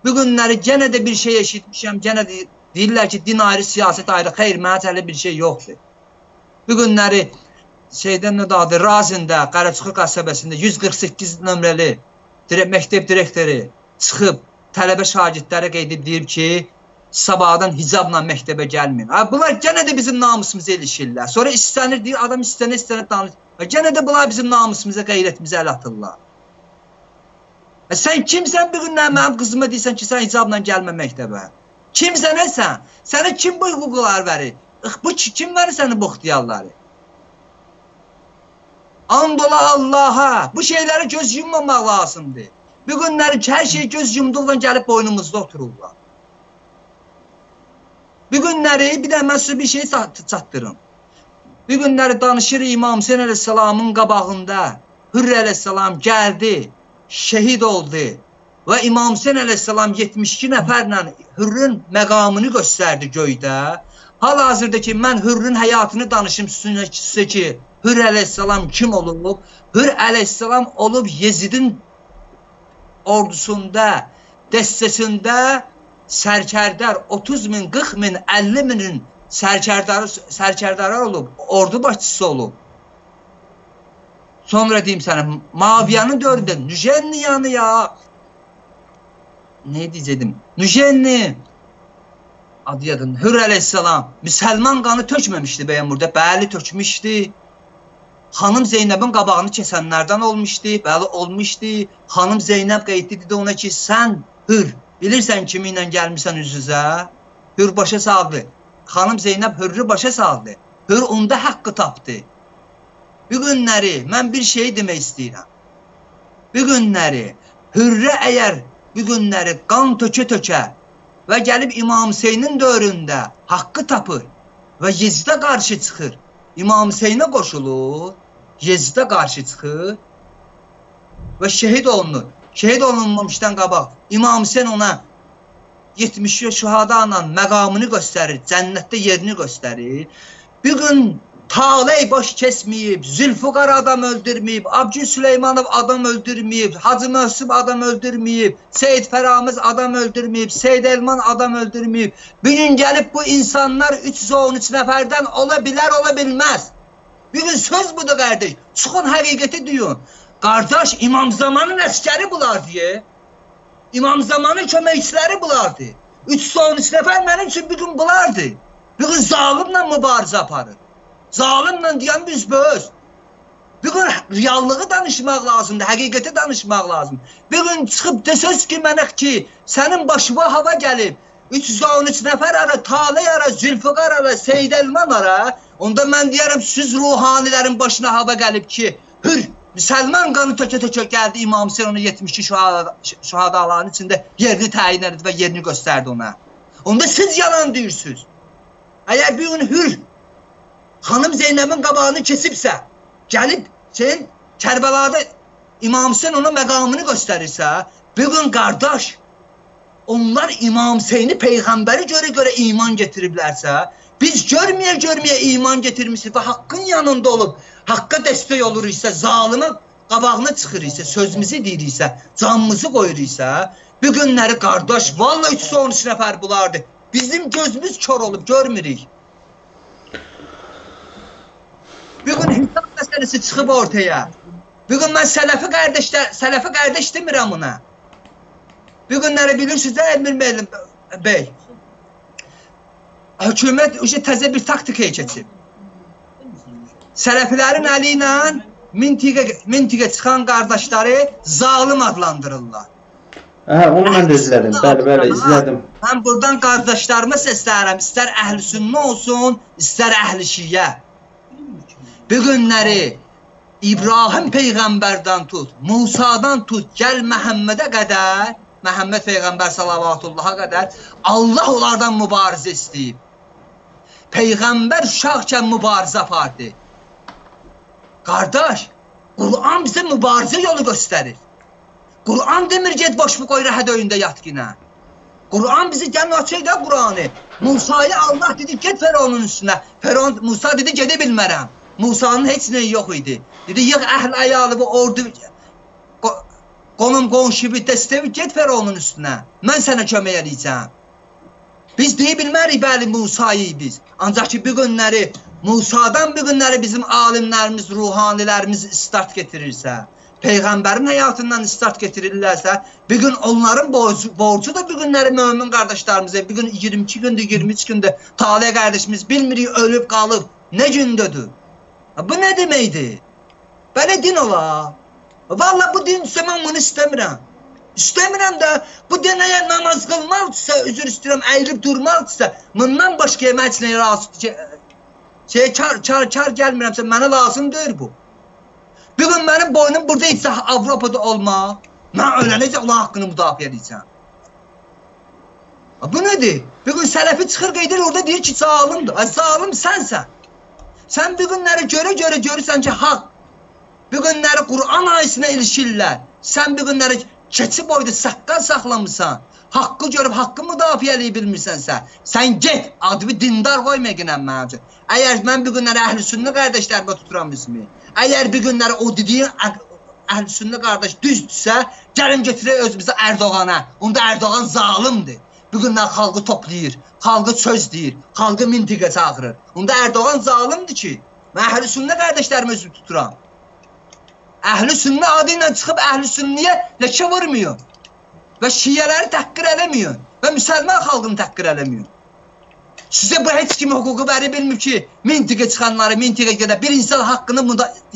Bu günləri yenə də bir şey eşitmişəm, yenə də deyirlər ki, din ayrı, siyasət ayrı. Xeyr, mənə bir şey yoxdur. Bu günləri şeydən nə dadı, Razində, Qaraçıxı qəsəbəsində 148 nömrəli məktəb direktoru çıxıb tələbə şagirdlərə qeyd edib deyib ki, sabahdan hicabla məktəbə gəlməyin. Ha, bunlar yenə də bizim namusumuza ilişirlər. Sonra istənir deyir, adam istənir danışır. Ha, yenə də bunlar bizim namusumuza, qeyrətimizə əl atırlar. Ha, sən kimsən bu günlər mənim qızıma deyirsən ki, sən hicabla gəlmə məktəbə? Kimsən sən? Sənə kim bu hüquqları verir? Bu kim verir səni bu ixtiyarları? And ola Allaha, bu şeyləri göz yummamaq lazımdır. Bu günləri hər şey göz yumduqla gəlib boynumuzda otururlar. Bu günləri bir də mən sizə bir şey çatdırım. Bu günləri danışır İmam Hüseyn əleyhissalamın qabağında Hürr əleyhissalam gəldi, şəhid oldu və İmam Hüseyn əleyhissalam 72 nəfərlə Hürrün məqamını göstərdi göydə. Hal-hazırda ki, mən Hürrün həyatını danışım sizə ki, Hür əleyhissalam kim olub? Hür əleyhissalam olub Yezidin ordusunda, dəstəsində sərkərdar 30 min, 40 min, 50 minin sərkərdarı, sərkərdarı olub, ordu başçısı olub. Sonra deyim sənə, Maviyanın dövründə Nüjenni yanı ya. Ne diyecektim? Nüjenni adı yadın. Hür əleyhissalam müsəlman qanı tökməmişdi bəyəm burada. Bəli, tökmüşdü. Xanım Zeynəbin qabağını kəsənlərdən olmuşdu. Bəli, olmuşdu. Xanım Zeynəb qeyd dedi ona ki, sən hür, bilirsən kimi ilə gəlmisən üz-üzə? Hür başa saldı. Xanım Zeynəb hürrü başa saldı. Hür onda haqqı tapdı. Bu günləri mən bir şey demək istəyirəm. Bu günləri hürrə əgər bu günləri qan tökə-tökə və gəlib İmam Hüseynin dövründə haqqı tapır və Yezidə qarşı çıxır. İmam Hüseynə qoşulur. Yezidə qarşı çıxır və şəhid olunur. Şəhid olunmamışdan qabaq İmam Hüseyn ona 70 şühada ilə məqamını göstərir, cənnətdə yerini göstərir. Bu gün Taley baş kesməyib, Zülfüqar adam öldürməyib, Abgül Süleymanov adam öldürməyib, Hacı Möhsüb adam öldürməyib, Seyid Fəramiz adam öldürməyib, Seyid Elman adam öldürməyib. Bir gün gəlib bu insanlar 313 nəfərdən ola bilər, ola bilməz. Bir gün söz budur qardaş. Çıxın həqiqəti deyin. Qardaş İmam Zamanın əskəri bunlar deyə. İmam Zamanın köməkçiləri bunlardı. 313 nəfər mənim üçün bir gün bunlardı. Bir gün zalimlə mübarizə aparır. Zalimlə deyən biz böyüz. Bir gün reallığı danışmaq lazımdır, həqiqəti danışmaq lazımdır. Bir gün çıxıb desəz ki, mənə ki, sənin başına hava gəlib, 313 nəfər ara, Taley ara, Zülfüqar ara, Seyd Elman ara, Onda mən deyərəm siz ruhanilərin başına hava gəlib ki, hür müsəlman qanı tökə-tökə gəldi İmam Hüseyn onu 72 şühada, şühadaların içində yerini təyin etdi və yerini göstərdi ona. Onda siz yalan deyirsiniz. Əgər bir gün hür xanım Zeynəbin qabağını kesibsə, gəlib sen Kərbəlada İmam Hüseyn ona məqamını göstərirsə, bir gün qardaş onlar İmam Hüseyni peyğəmbəri görə-görə iman getiriblərsə, Biz görməyə görməyə iman getirmişik və haqqın yanında olub, haqqa dəstək olur isə, zalimə qabağına çıxır isə, sözümüzü deyir isə, canımızı qoyur isə, bu günləri qardaş, vallahi 313 nəfər bulardı. Bizim gözümüz kör olub, görmürük. Bugün hesab məsələsi çıxıb ortaya. Bugün mən sələfi qardaşlar, sələfi qardaş demirəm ona. Bugünləri bilirsiniz də müəllim bəy. Hökumət uşa təzə bir taktikaya keçib. Sələfilərin əli ilə mintiqə mintiqə çıxan qardaşları zalim adlandırırlar. Hə, onu mən də izlədim. Bəli, bəli, izlədim. Mən buradan qardaşlarıma səslənirəm. İstər əhli sünnə olsun, istər əhli şiə. Bu günləri İbrahim peyğəmbərdən tut, Musadan tut, gəl Məhəmmədə qədər, Məhəmməd peyğəmbər sallavatullaha qədər Allah onlardan mübarizə istəyib. Peyğəmbər uşaqkən mübarizə apardı. Qardaş, Quran bizə mübarizə yolu göstərir. Quran demir get başımı qoy rahat öyündə yat ginə. Quran bizi gəlin açır da Quranı. Musa'ya Allah dedi get Fəronun üstünə. Fəron Musa dedi gedə bilmərəm. Musa'nın heç nəyi yox idi. Dedi yığ əhl əyalı bu ordu qonum qonşu bir dəstəvi get Fəronun üstünə. Mən sənə kömək edəcəm. Biz deyə bilmərik bəli Musa'yı biz. Ancaq ki bu günləri Musa'dan bu günləri bizim alimlərimiz, ruhanilərimiz start getirirsə, peyğəmbərin həyatından start getirirlərsə, bu gün onların borcu, borcu da bu günləri mömin qardaşlarımıza, bu gün 22 gündür, 23 gündür Talih qardaşımız bilmirik ölüb qalıb. Nə gündədir? Bu nə deməkdir? Belə din ola. Valla bu din mən bunu istəmirəm. İstəmirəm də bu dinəyə namaz qılmaqdırsa, üzr istəyirəm, əyilib durmaqdırsa, bundan başqa yemək razı şey, kar, kar, kar gəlmirəmsə mənə lazım deyil bu. Bir gün mənim boynum burada isə Avropada olma, mən ölənəcə Allah haqqını müdafiə edəcəm. Bu nədir? Bir gün sələfi çıxır qeydir orada deyir ki, zalimdir. Ay zalim sənsən. Sən bu günləri görə-görə görürsən ki, haqq. Bu günləri Quran ayəsinə ilişirlər. Sən bu günləri keçi boyda saqqal saxlamısan. Haqqı görüb haqqı müdafiə edə bilmirsənsə, sən get adını dindar qoyma ginən mənim üçün. Əgər mən bu günləri əhl-i sünnə qardaşlarıma tuturam ismi. Əgər bu günləri o dediyin əhl-i sünnə qardaş düzdürsə, gəlin gətirək özümüzə Ərdoğana. Onda Ərdoğan zalimdir. Bu günlər xalqı toplayır, xalqı söz deyir, xalqı mintiqə çağırır. Onda Ərdoğan zalimdir ki, mən əhl-i sünnə qardaşlarımı özüm tuturam. Əhli sünnə adı ilə çıxıb əhli sünniyə ləkə vurmuyor. Və şiyələri təhqir eləmiyor. Və müsəlman xalqını təhqir eləmiyor. Sizə bu heç kimi hüququ veri bilmir ki, mintiqə çıxanları mintiqə gedə bir insan haqqını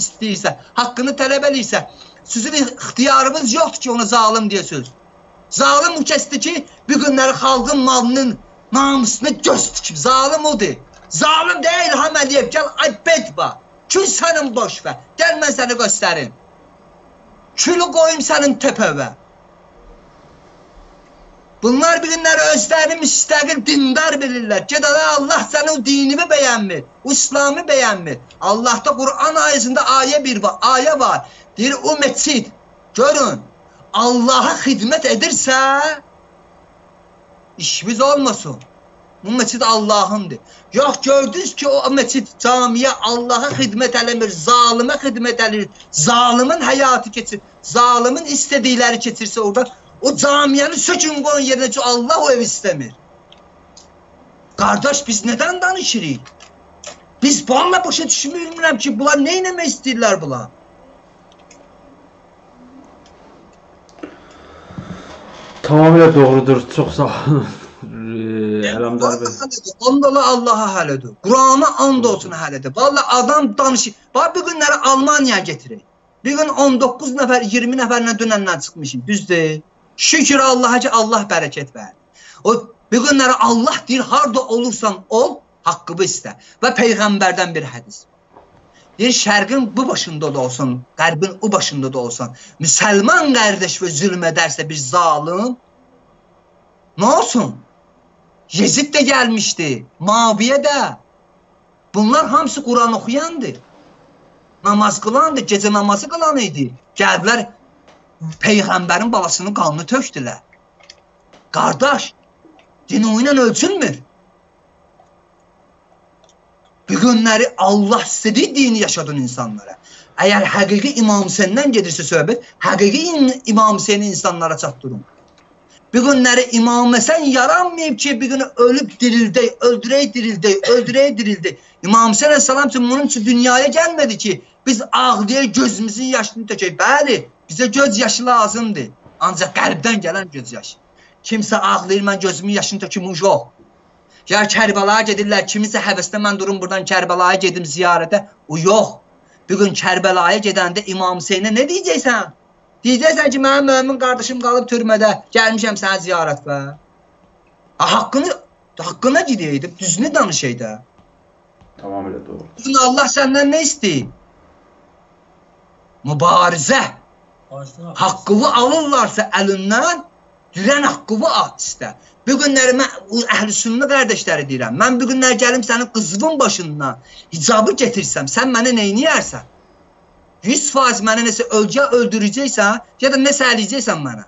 istəyirsə, haqqını tələb eləyirsə, sizin ixtiyarınız yoxdur ki, ona zalim deyəsiniz. Zalim o kəsdir ki, bu günləri xalqın malının namusunu göz tikib. Zalim odur. Zalim deyil İlham Əliyev. Gəl ay bedba. Kül sənin boş ver. Gəl mən səni göstərim. Külü qoyum sənin təpəvə. Bunlar bilinlər özlərini müstəqil dindar bilirlər. Gedələ Allah səni o dinimi bəyənmir. O İslamı bəyənmir. Allahda Quran ayəsində ayə bir var. Ayə var. Deyir o meçid. Görün. Allaha xidmət edirsə işimiz olmasın. Bu meçid Allahındır. Yox gördünüz ki o meçid camiyə Allaha xidmət eləmir, zalimə xidmət eləyir. Zalimin həyatı keçir. Zalimin istədikləri keçirsə orada o camiyəni sökün qoyun yerinə ki Allah o evi istəmir. Qardaş biz nədən danışırıq? Biz valla başa düşmürəm ki bunlar nə etmək istəyirlər bunlar? Tamamilə doğrudur. Çox sağ olun. Ələmdar bəy. Ondalı Allaha həll edir. Qurana and olsun həll edir. Valla adam danışır. Bax bu günləri Almaniyaya getirir. Bir gün 19 nəfər, 20 nəfərlə dünəndən çıxmışım. Düzdür? Şükür Allaha ki Allah bərəkət ver. O bu günləri Allah deyir harda olursan ol, haqqını istə. Və peyğəmbərdən bir hədis. Deyir şərqin bu başında da olsun, qərbin o başında da olsun. Müsəlman qardaş və zülm edərsə bir zalim nə olsun? Yezid də gəlmişdi, Maviyə də. Bunlar hamısı Quran oxuyandır. Namaz qılandır, gecə namazı qılan idi. Gəldilər peyğəmbərin balasının qanını tökdülər. Qardaş, din o ilə ölçülmür. Bu günləri Allah istədiyi dini yaşadın insanlara. Əgər həqiqi İmam Hüseyndən gedirsə söhbət, həqiqi İmam Hüseyni insanlara çatdırın. Bu günləri İmam Həsən yaranmayıb ki, bir gün ölüb dirildək, öldürək dirildək, öldürək dirildək. İmam Həsən əleyhissalam üçün bunun üçün dünyaya gəlmədi ki, biz ağlayaq, gözümüzün yaşını tökək. Bəli, bizə göz yaşı lazımdır. Ancaq qəlbdən gələn göz yaşı. Kimsə ağlayır, mən gözümün yaşını töküm, yox. Ya Kərbalaya gedirlər, kimisə həvəsdə mən durum buradan Kərbalaya gedim ziyarətə. O yox. Bu gün Kərbalaya gedəndə İmam Hüseynə nə deyəcəksən? Deyəcəksən ki, mənim mömin qardaşım qalıb türmədə, gəlmişəm sənə ziyarətə. Haqqını haqqına gedəydim, düzünü danışaydı. Tamamilə doğru. Bugün Allah səndən nə istəyir? Mübarizə. Haqqını alırlarsa əlindən, dirən haqqını al istə. Bu günləri mən əhlüsünnə qardaşları deyirəm. Mən bu günlər gəlim sənin qızının başından hicabı getirsəm, sən məni nə edərsən? 100% məni nəsə ölcə öldürəcəksən, ya da nəsə eləyəcəksən mənə.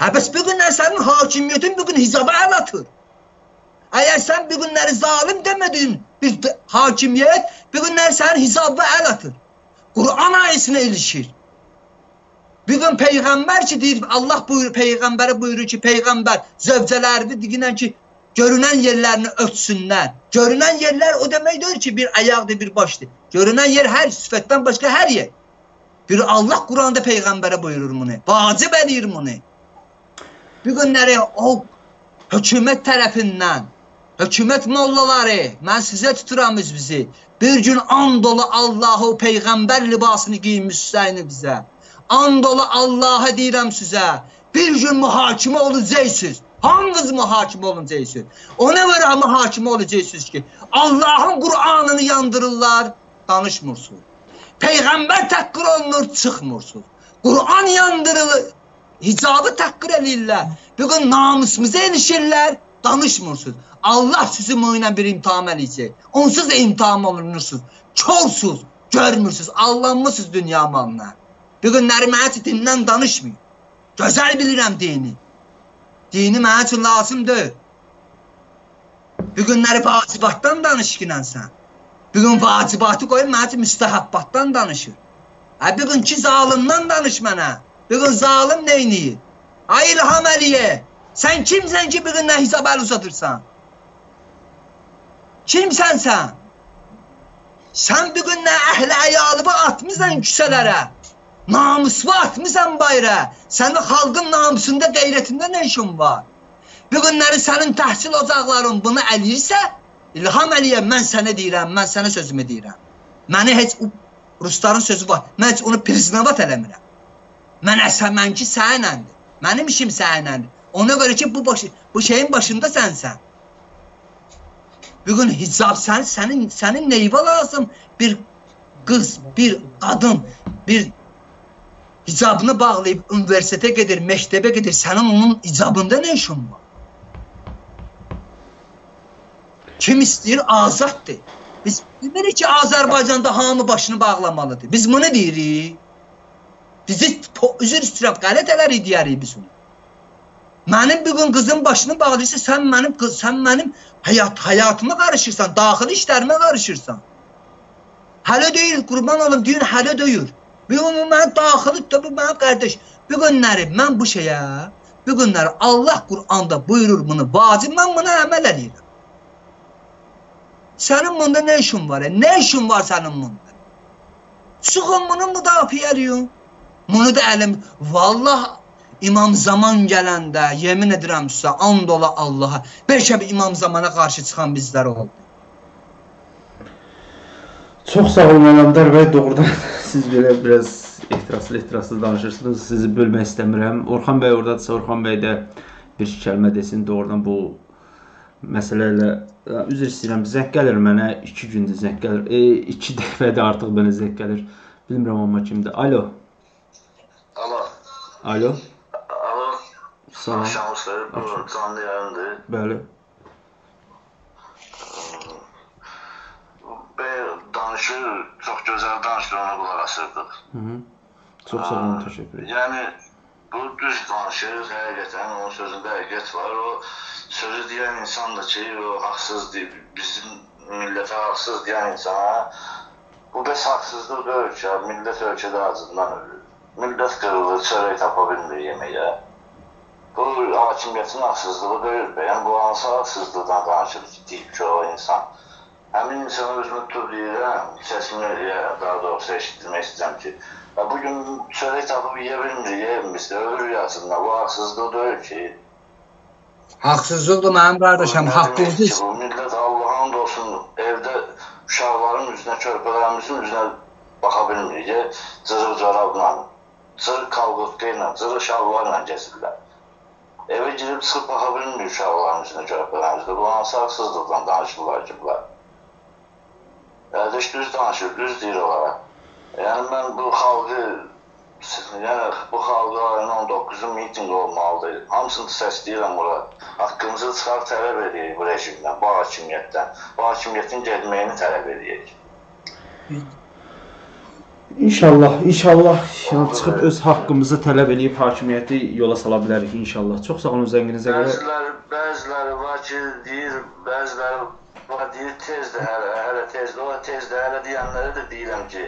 Hə bəs bu günlər sənin hakimiyyətin bu gün hicaba əl atır. Əgər sən bu günləri zalim demədin, bir hakimiyyət bu günlər sənin hicaba əl atır. Quran ayəsinə ilişir. Bir gün peyğəmbər ki deyir, Allah buyur peyğəmbərə buyurur ki, peyğəmbər zövcələrini deyinən ki, görünən yerlərini örtsünlər. Görünən yerlər o demək deyil ki, bir ayaqdır, bir başdır. Görünən yer hər sifətdən başqa hər yer. Bir Allah Quranda peyğəmbərə buyurur bunu. Vacib eləyir bunu. Bu günləri o hökumət tərəfindən hökumət mollaları, mən sizə tuturam bizi. Bir gün and dolu Allahı peyğəmbər libasını giymişsiniz bizə. And dolu Allah'a deyirəm sizə. Bir gün mühakimə olacaqsınız. Hamınız mühakimə olacaqsınız. Ona görə mühakimə olacaqsınız ki, Allahın Qur'anını yandırırlar, danışmırsınız. Peyğəmbər təhqir olunur, çıxmırsınız. Qur'an yandırılır, hicabı təhqir eləyirlər. Bu gün namusumuza ilişirlər, danışmırsınız. Allah sizi müminə bir imtihan eləyəcək. Onsuz da imtihan olunursunuz. Çorsuz, görmürsünüz, allanmısınız dünya malına. Bu günləri mənə üçün dindən danışmayın. Gözəl bilirəm dini. Dini mənə üçün lazımdır. Bu günləri vacibatdan danışqınən sən. Bu gün vacibatı qoyun mənə üçün müstəhəbbatdan danışır. Hə, bu gün ki zalimdan danış mənə. Bu gün zalim neyniyir? Ay İlham Əliyə, sən kimsən ki bu gün nə hesab əl uzatırsan? Kimsən sən? Sən bu gün nə əhli əyalımı atmısan küçələrə? Namuslu atmısan bayra. Sənin xalqın namusunda, qeyrətində nə işin var? Bu günləri sənin təhsil ocaqların bunu eləyirsə, İlham Əliyev mən sənə deyirəm, mən sənə sözümü deyirəm. Məni heç rusların sözü var. Mən heç onu priznavat eləmirəm. Mən əsəmənki sənəndir. Mənim işim sənəndir. Ona görə ki bu başı, bu şeyin başında sənsən. Bugün hicab sən sənin sənin neyvə lazım? Bir qız, bir qadın, bir hicabını bağlayıb universitetə gedir, məktəbə gedir. Sənin onun icabında nə işin var? Kim istəyir azaddır. Biz bilmirik ki Azərbaycanda hamı başını bağlamalıdır. Biz bunu deyirik. Bizi üzr istəyirəm, qələt elərik deyərik biz onu. Mənim bu gün qızım başını bağlayırsa, sən mənim qız, sən mənim həyat həyatıma qarışırsan, daxili işlərimə qarışırsan. Hələ deyil, qurban olum, deyin hələ deyil. Bu gün mən daxili də bu mənim qardaş. Bu günləri mən bu şeyə, bu günləri Allah Quranda buyurur bunu, vacib mən buna əməl edirəm. Sənin bunda nə işin var? Nə işin var sənin bunda? Çıxın bunu müdafiə edin. Bunu da əlim, vallah İmam Zaman gələndə, yemin edirəm sizə, and ola Allaha, bəlkə bir İmam Zamana qarşı çıxan bizlər oldu. Çox sağ olun Ələmdar bəy, doğrudan siz belə biraz ehtiraslı ehtiraslı danışırsınız. Sizi bölmək istəmirəm. Orxan bəy ordadırsa, Orxan bəy də bir kəlmə desin doğrudan bu məsələ ilə üzr istəyirəm. Zəng gəlir mənə 2 gündür zəng gəlir. 2 e, dəfədir artıq mənə zəng gəlir. Bilmirəm amma kimdir. Alo. Alo. Alo. Alo. Sağ ol. Axşamınız xeyir. Bu canlı yayındır. Bəli. Bəy danışır, çox gözəl danışır, ona qulaq asırdıq. Hı -hı. Çox sağ olun, təşəkkür edirəm. Yəni bu düz danışır, həqiqətən onun sözündə həqiqət var. O sözü deyən insan da ki, o haqsızdır, bizim millətə haqsız deyən insana bu bəs haqsızlıq deyil ki, millət ölkədə acından ölür. Millət qırılır, çörək tapa bilmir yeməyə. Bu hakimiyyətin haqsızlığı deyil. Yəni bu hansı haqsızlıqdan danışır deyib ki, o insan. Həmin insana özümü tutub deyirəm, səsimi daha doğrusu eşitdirmək istəyirəm ki, bu gün çörək tapıb yeyə bilmir, yeyilmişdir, ölür yazında. Bu haqsızlıq deyil ki. Haqsızlıqdır mənim qardaşım, haqqınızı Bu millət Allahın olsun evdə uşaqların üzünə, körpələrimizin üzünə baxa bilmirik. Cırıq corabla, cırıq kalqotqa ilə, cırıq şalvarla gəzirlər. Evə girib çıxıb baxa bilmir uşaqların üzünə, körpələrimizdə. Bu hansı haqsızlıqdan danışırlar ki, bunlar. Qardaş düz danışır, düz deyir olaraq. Yəni mən bu xalqı yəni bu xalqı ayın 19-u mitinq olmalıdır. Hamısını səsləyirəm bura. Haqqımızı çıxar tələb edirik bu rejimdən, bu hakimiyyətdən. Bu hakimiyyətin getməyini tələb edirik. İnşallah, inşallah yəni çıxıb öz haqqımızı tələb eləyib hakimiyyəti yola sala bilərik inşallah. Çox sağ olun zənginizə görə. Bəziləri, bəziləri var ki, deyir, bəziləri var deyir tezdir hələ, hələ tezdir. O tezdir hələ deyənlərə də deyirəm ki,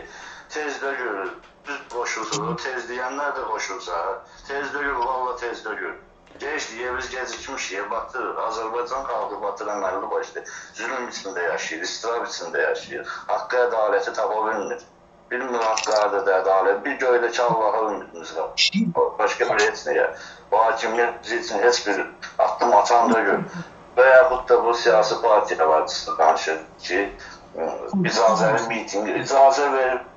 tezdə görür. Düz qoşulsa, tez deyənlər də qoşulsa, tezdə gör, valla tezdə gör. Geçdi, biz gecikmişik, batır. Azərbaycan xalqı batır əməlli başlı. Zülm içində yaşayır, istirab içində yaşayır. Haqqı ədaləti tapa bilmir. Bilmir haqqı ədalət. Bir göydəki Allah'a ümidimiz var. Başqa bir heç nəyə. Bu hakimiyyət bizi üçün heç bir addım atan da gör. Və yaxud da bu siyasi partiyalar danışır ki, icazəli mitinq, icazə verib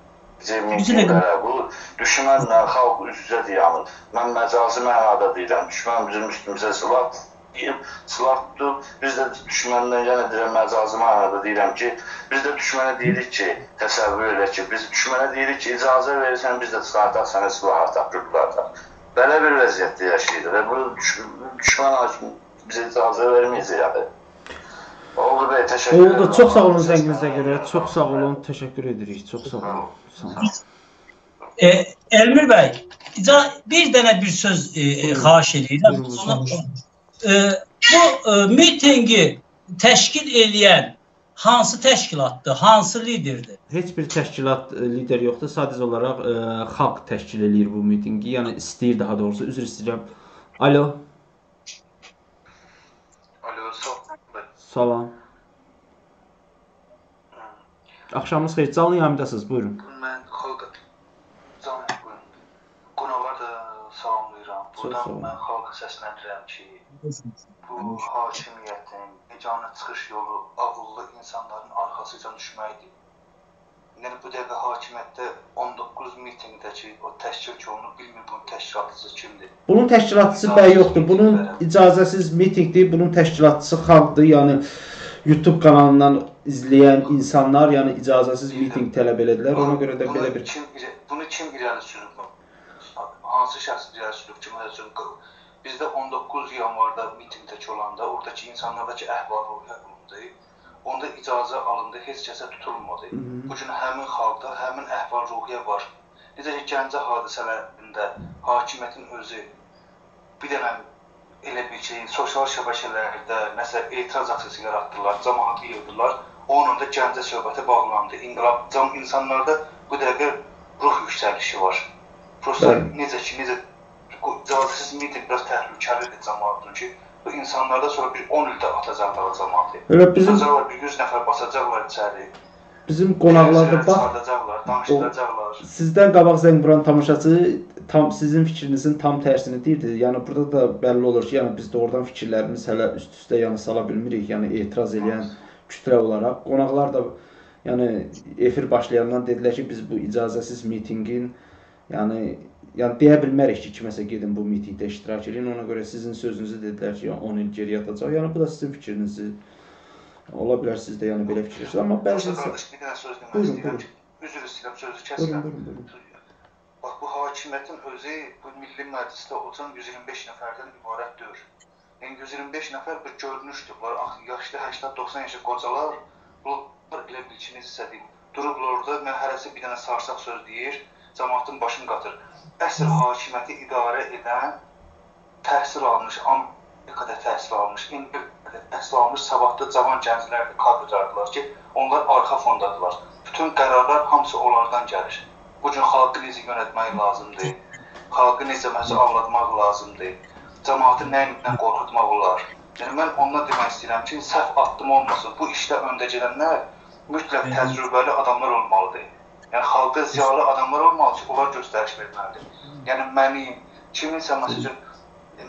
mitinglərə, bu düşmənlə xalq üz-üzə dayanır. Mən məcazi mənada deyirəm, düşmən bizim üstümüzə silah deyib, silah tutub, biz də düşməndən yenə deyirəm, məcazi mənada deyirəm ki, biz də düşmənə deyirik ki, təsəvvür elə ki, biz düşmənə deyirik ki, icazə verirsən, biz də çıxartaq sənə silah ataq, gürülataq. Belə bir vəziyyətdə yaşayırıq və bu düşmən hakim bizə icazə verməyəcək yəni. Oldu bəy, təşəkkür edirəm. Oldu, çox sağ olun zənginizə görə. Çox sağ olun, təşəkkür edirik. Çox sağ olun. Sağ olun. E, Elmir bəy, bir dənə bir söz e, e, xahiş edirəm. E, bu e, mitingi təşkil eləyən hansı təşkilatdır, hansı liderdir? Heç bir təşkilat e, lider yoxdur. Sadəcə olaraq ə, xalq təşkil eləyir bu mitingi. Yəni istəyir daha doğrusu. Üzr istəyirəm. Alo. Salam. Axşamınız xeyir. Canlı yayımdasınız. Buyurun. Mən xalq canlı. Qonaqlar da salamlayıram. Buradan mən xalqa səslənirəm ki, bu hakimiyyətin yeganə çıxış yolu ağıllı insanların arxasıca düşməkdir. Yəni bu dəqiqə hakimiyyətdə 19 mitinqdəki o təşkil olunub bilmir bunun təşkilatçısı kimdir. Bunun təşkilatçısı bəy yoxdur. Bunun icazəsiz mitinqdir. Bunun təşkilatçısı xalqdır. Yəni YouTube kanalından izləyən insanlar, yəni icazəsiz mitinq tələb elədilər. Ona görə də belə bir kim bunu kim irəli sürüb? Hansı şəxs irəli sürüb ki, məsələn bizdə 19 yanvarda mitinqdəki olanda oradakı insanlardakı əhval-ruhiyyə olundu. İcazə alındı, heç kəsə tutulmadı. Bu gün həmin xalqda həmin əhval-ruhiyyə var. Necə ki, Gəncə hadisələrində hakimiyyətin özü bir dənə elə bir şey, sosial şəbəkələrdə nəsə etiraz aksiyası yaratdılar, cəmaatı yığdılar. Onun da Gəncə söhbəti bağlandı. İnqilab cəm insanlarda bu dəqiqə ruh yüksəlişi var. Prosta necə ki, necə icazəsiz miting biraz təhlükəlidir cəmaatın ki, bu insanlarda sonra bir 10 ildə atacaqlar cəmaatı. Elə bizim Atacaqlar, bir 100 nəfər basacaqlar içəri. Bizim qonaqlarda bax, danışdıracaqlar. sizdən qabaq zəng vuran tamaşaçı tam sizin fikrinizin tam tərsini deyirdi. Yəni burada da bəlli olur ki, yəni biz doğrudan fikirlərimiz hələ üst-üstə yəni sala bilmirik. Yəni etiraz edən kütlə olaraq qonaqlar da yəni efir başlayandan dedilər ki, biz bu icazəsiz mitinqin yəni yəni deyə bilmərik ki, kiməsə gedin bu mitinqdə iştirak edin. Ona görə sizin sözünüzü dedilər ki, 10 il geriyə atacaq. Yəni bu da sizin fikrinizdir. Ola bilər siz də yəni belə fikirləşirsiniz, amma bəzi bir dənə söz demək istəyirəm. Üzr istəyirəm, sözü kəsirəm. Buyurun, buyurun. Bax bu hakimiyyətin özü bu Milli Məclisdə oturan 125 nəfərdən ibarət deyil. Yəni 125 nəfər bir görünüşdür. Bunlar yaşlı 80-90 yaşlı qocalar, bunlar elə bilçiniz istədik. Durublar orada, mən hərəsi bir dənə sarsaq söz deyir, cəmaatın başını qatır. Əsl hakimiyyəti idarə edən təhsil almış, Amerikada təhsil almış, İngiltərədə təhsil almış savadlı cavan gənclərdir, kadrlardılar ki, onlar arxa fondadılar. Bütün qərarlar hamısı onlardan gəlir. Bu gün xalqı necə yönetmək lazımdır, xalqı necə məsəl avlatmaq lazımdır. cəmaatı nə ilə qorxutmaq olar. Yəni mən ondan demək istəyirəm ki, səhv addım olmasın. Bu işdə öndə gedənlər mütləq təcrübəli adamlar olmalıdır. Yəni xalqa ziyalı adamlar olmalı ki, onlar göstəriş verməlidir. Yəni mənim kiminsə məsələn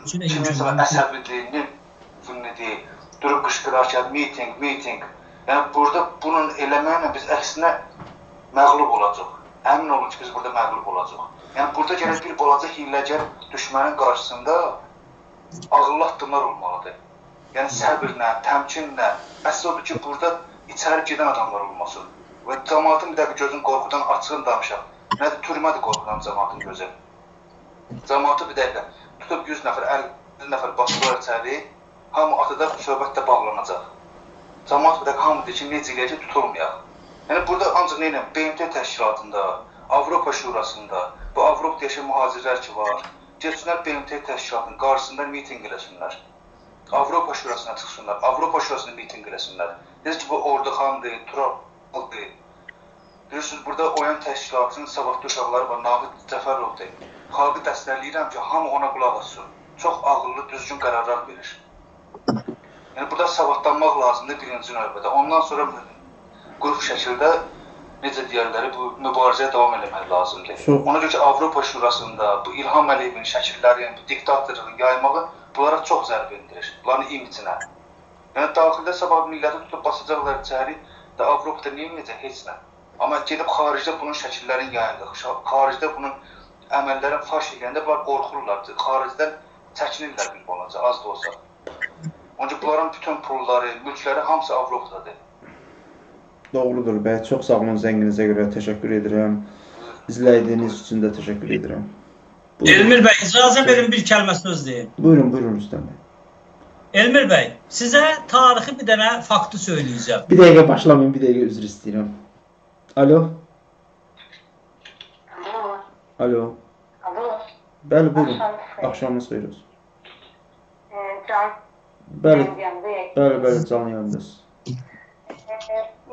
kiminsə əsəbidir, nədir, durub qışqırarkən meeting, meeting. Yəni burada bunun eləməklə biz əksinə məğlub olacaq. Əmin olun ki, biz burada məğlub olacaq. Yəni burada gərək bir balaca hiyləgər düşmənin qarşısında ağıllı addımlar olmalıdır. Yəni səbirlə, təmkinlə. Əsas odur ki, burada içəri gedən adamlar olmasın. Və cəmaatın bir dəqiqə gözün qorxudan açığın danışaq. Nədir türmədir qorxudan cəmaatın gözü. Cəmaatı bir dəqiqə tutub 100 nəfər, 50 nəfər basdılar içəri, hamı atada söhbətdə bağlanacaq. Cəmaat bir dəqiqə hamı deyir ki, necə eləyəcək tutulmayaq. Yəni burada ancaq nə ilə BMT təşkilatında, Avropa Şurasında, bu Avropada yaşayan mühacirlər ki var, getsinlər BMT təşkilatının qarşısında mitinq eləsinlər. Avropa Şurasına çıxsınlar, Avropa Şurasında mitinq eləsinlər. Deyir ki, bu Orduxandır, Turaldır. Bilirsiniz, burada Oyan təşkilatının savadlı uşaqları var, Nahid Cəfərovdur. Xalqı dəstəkləyirəm ki, hamı ona qulaq assın. Çox ağıllı, düzgün qərarlar verir. Yəni burada savadlanmaq lazımdır birinci növbədə. Ondan sonra qrup şəkildə necə deyirlər, bu mübarizəyə davam etmək lazımdır. Ona görə ki, Avropa Şurasında bu İlham Əliyevin şəkilləri, bu diktatorluğun yaymağı bunlara çox zərbə endirir. Bunların imicinə. Yəni daxildə sabah milləti tutub basacaqlar içəri də Avropada nə edəcək heç nə. Amma gedib xaricdə bunun şəkillərini yayırlar. Şa- Xaricdə bunun əməllərin faş edəndə bunlar qorxurlar. Xaricdən çəkinirlər bir balaca, az da olsa. Üçün bunların bütün pulları, mülkləri hamısı Avropadadır. Doğrudur bəy. Çox sağ olun zənginizə görə təşəkkür edirəm. İzlədiyiniz üçün də təşəkkür edirəm. Buyurun, Elmir bəy, icazə verin bir kəlmə söz deyim. buyurun, buyurun Rüstəm bəy. Elmir bəy, sizə tarixi bir dənə faktı söyləyəcəm. Bir dəqiqə başlamayın, bir dəqiqə üzr istəyirəm. Alo, Alo. alo. Alo. Bəli, buyurun. Axşamınız xeyir. Olsun. Can Bəli, bəli, bəli, canlı yayındasınız.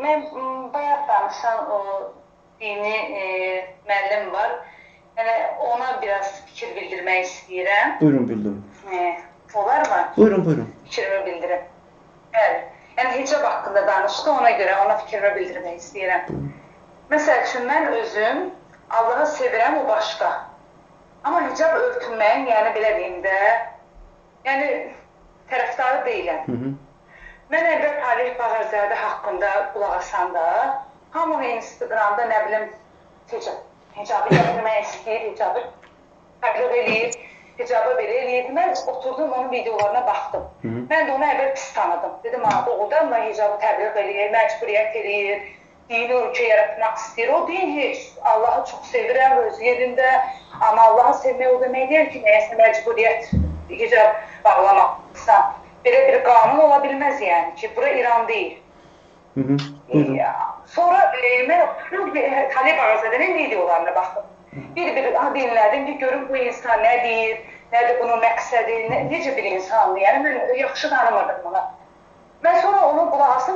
Mən bayaq danışan o dini e, müəllim var. Yəni ona biraz fikir bildirmək istəyirəm. Buyurun, bildirin. Ee, olar mı? Buyurun, buyurun. Fikrimi bildirim. Bəli. Yəni hicab haqqında danışdı, ona görə ona fikrimi bildirmək istəyirəm. Məsəl üçün mən özüm Allahı sevirəm, o başqa. Amma hicab örtünməyin, yəni belə deyim də, yəni tərəfdarı deyiləm. Hı -hı. Mən əvvəl Talih Bağırzadə haqqında qulaq asanda, hamı Instagramda nə bilim hicab, hicabı gətirmək istəyir, hicabı təbliğ eləyir, hicabı belə eləyir. Mən oturdum onun videolarına baxdım. Hı -hı. Mən də onu əvvəl pis tanıdım. Dedim, ha, doğrudan da hicabı təbliğ eləyir, məcburiyyət eləyir, dini ölkə yaratmaq istəyir. O din heç. Allahı çox sevirəm öz yerində. Amma Allahı sevmək o demək deyil ki, nəyəsə məcburiyyət hicab bağlamaqsan. Belə bir qanun ola bilməz yəni ki, bura İran deyil. Hı -hı. Ya. Sonra e, mən e, Talib Azadənin videolarına baxdım. Bir bir dinlədim, bir görüm bu insan nə deyir, nədir bunun məqsədi, nə, necə bir insandır. Yəni mən yaxşı tanımırdım bunu. Mən sonra onun qulağısını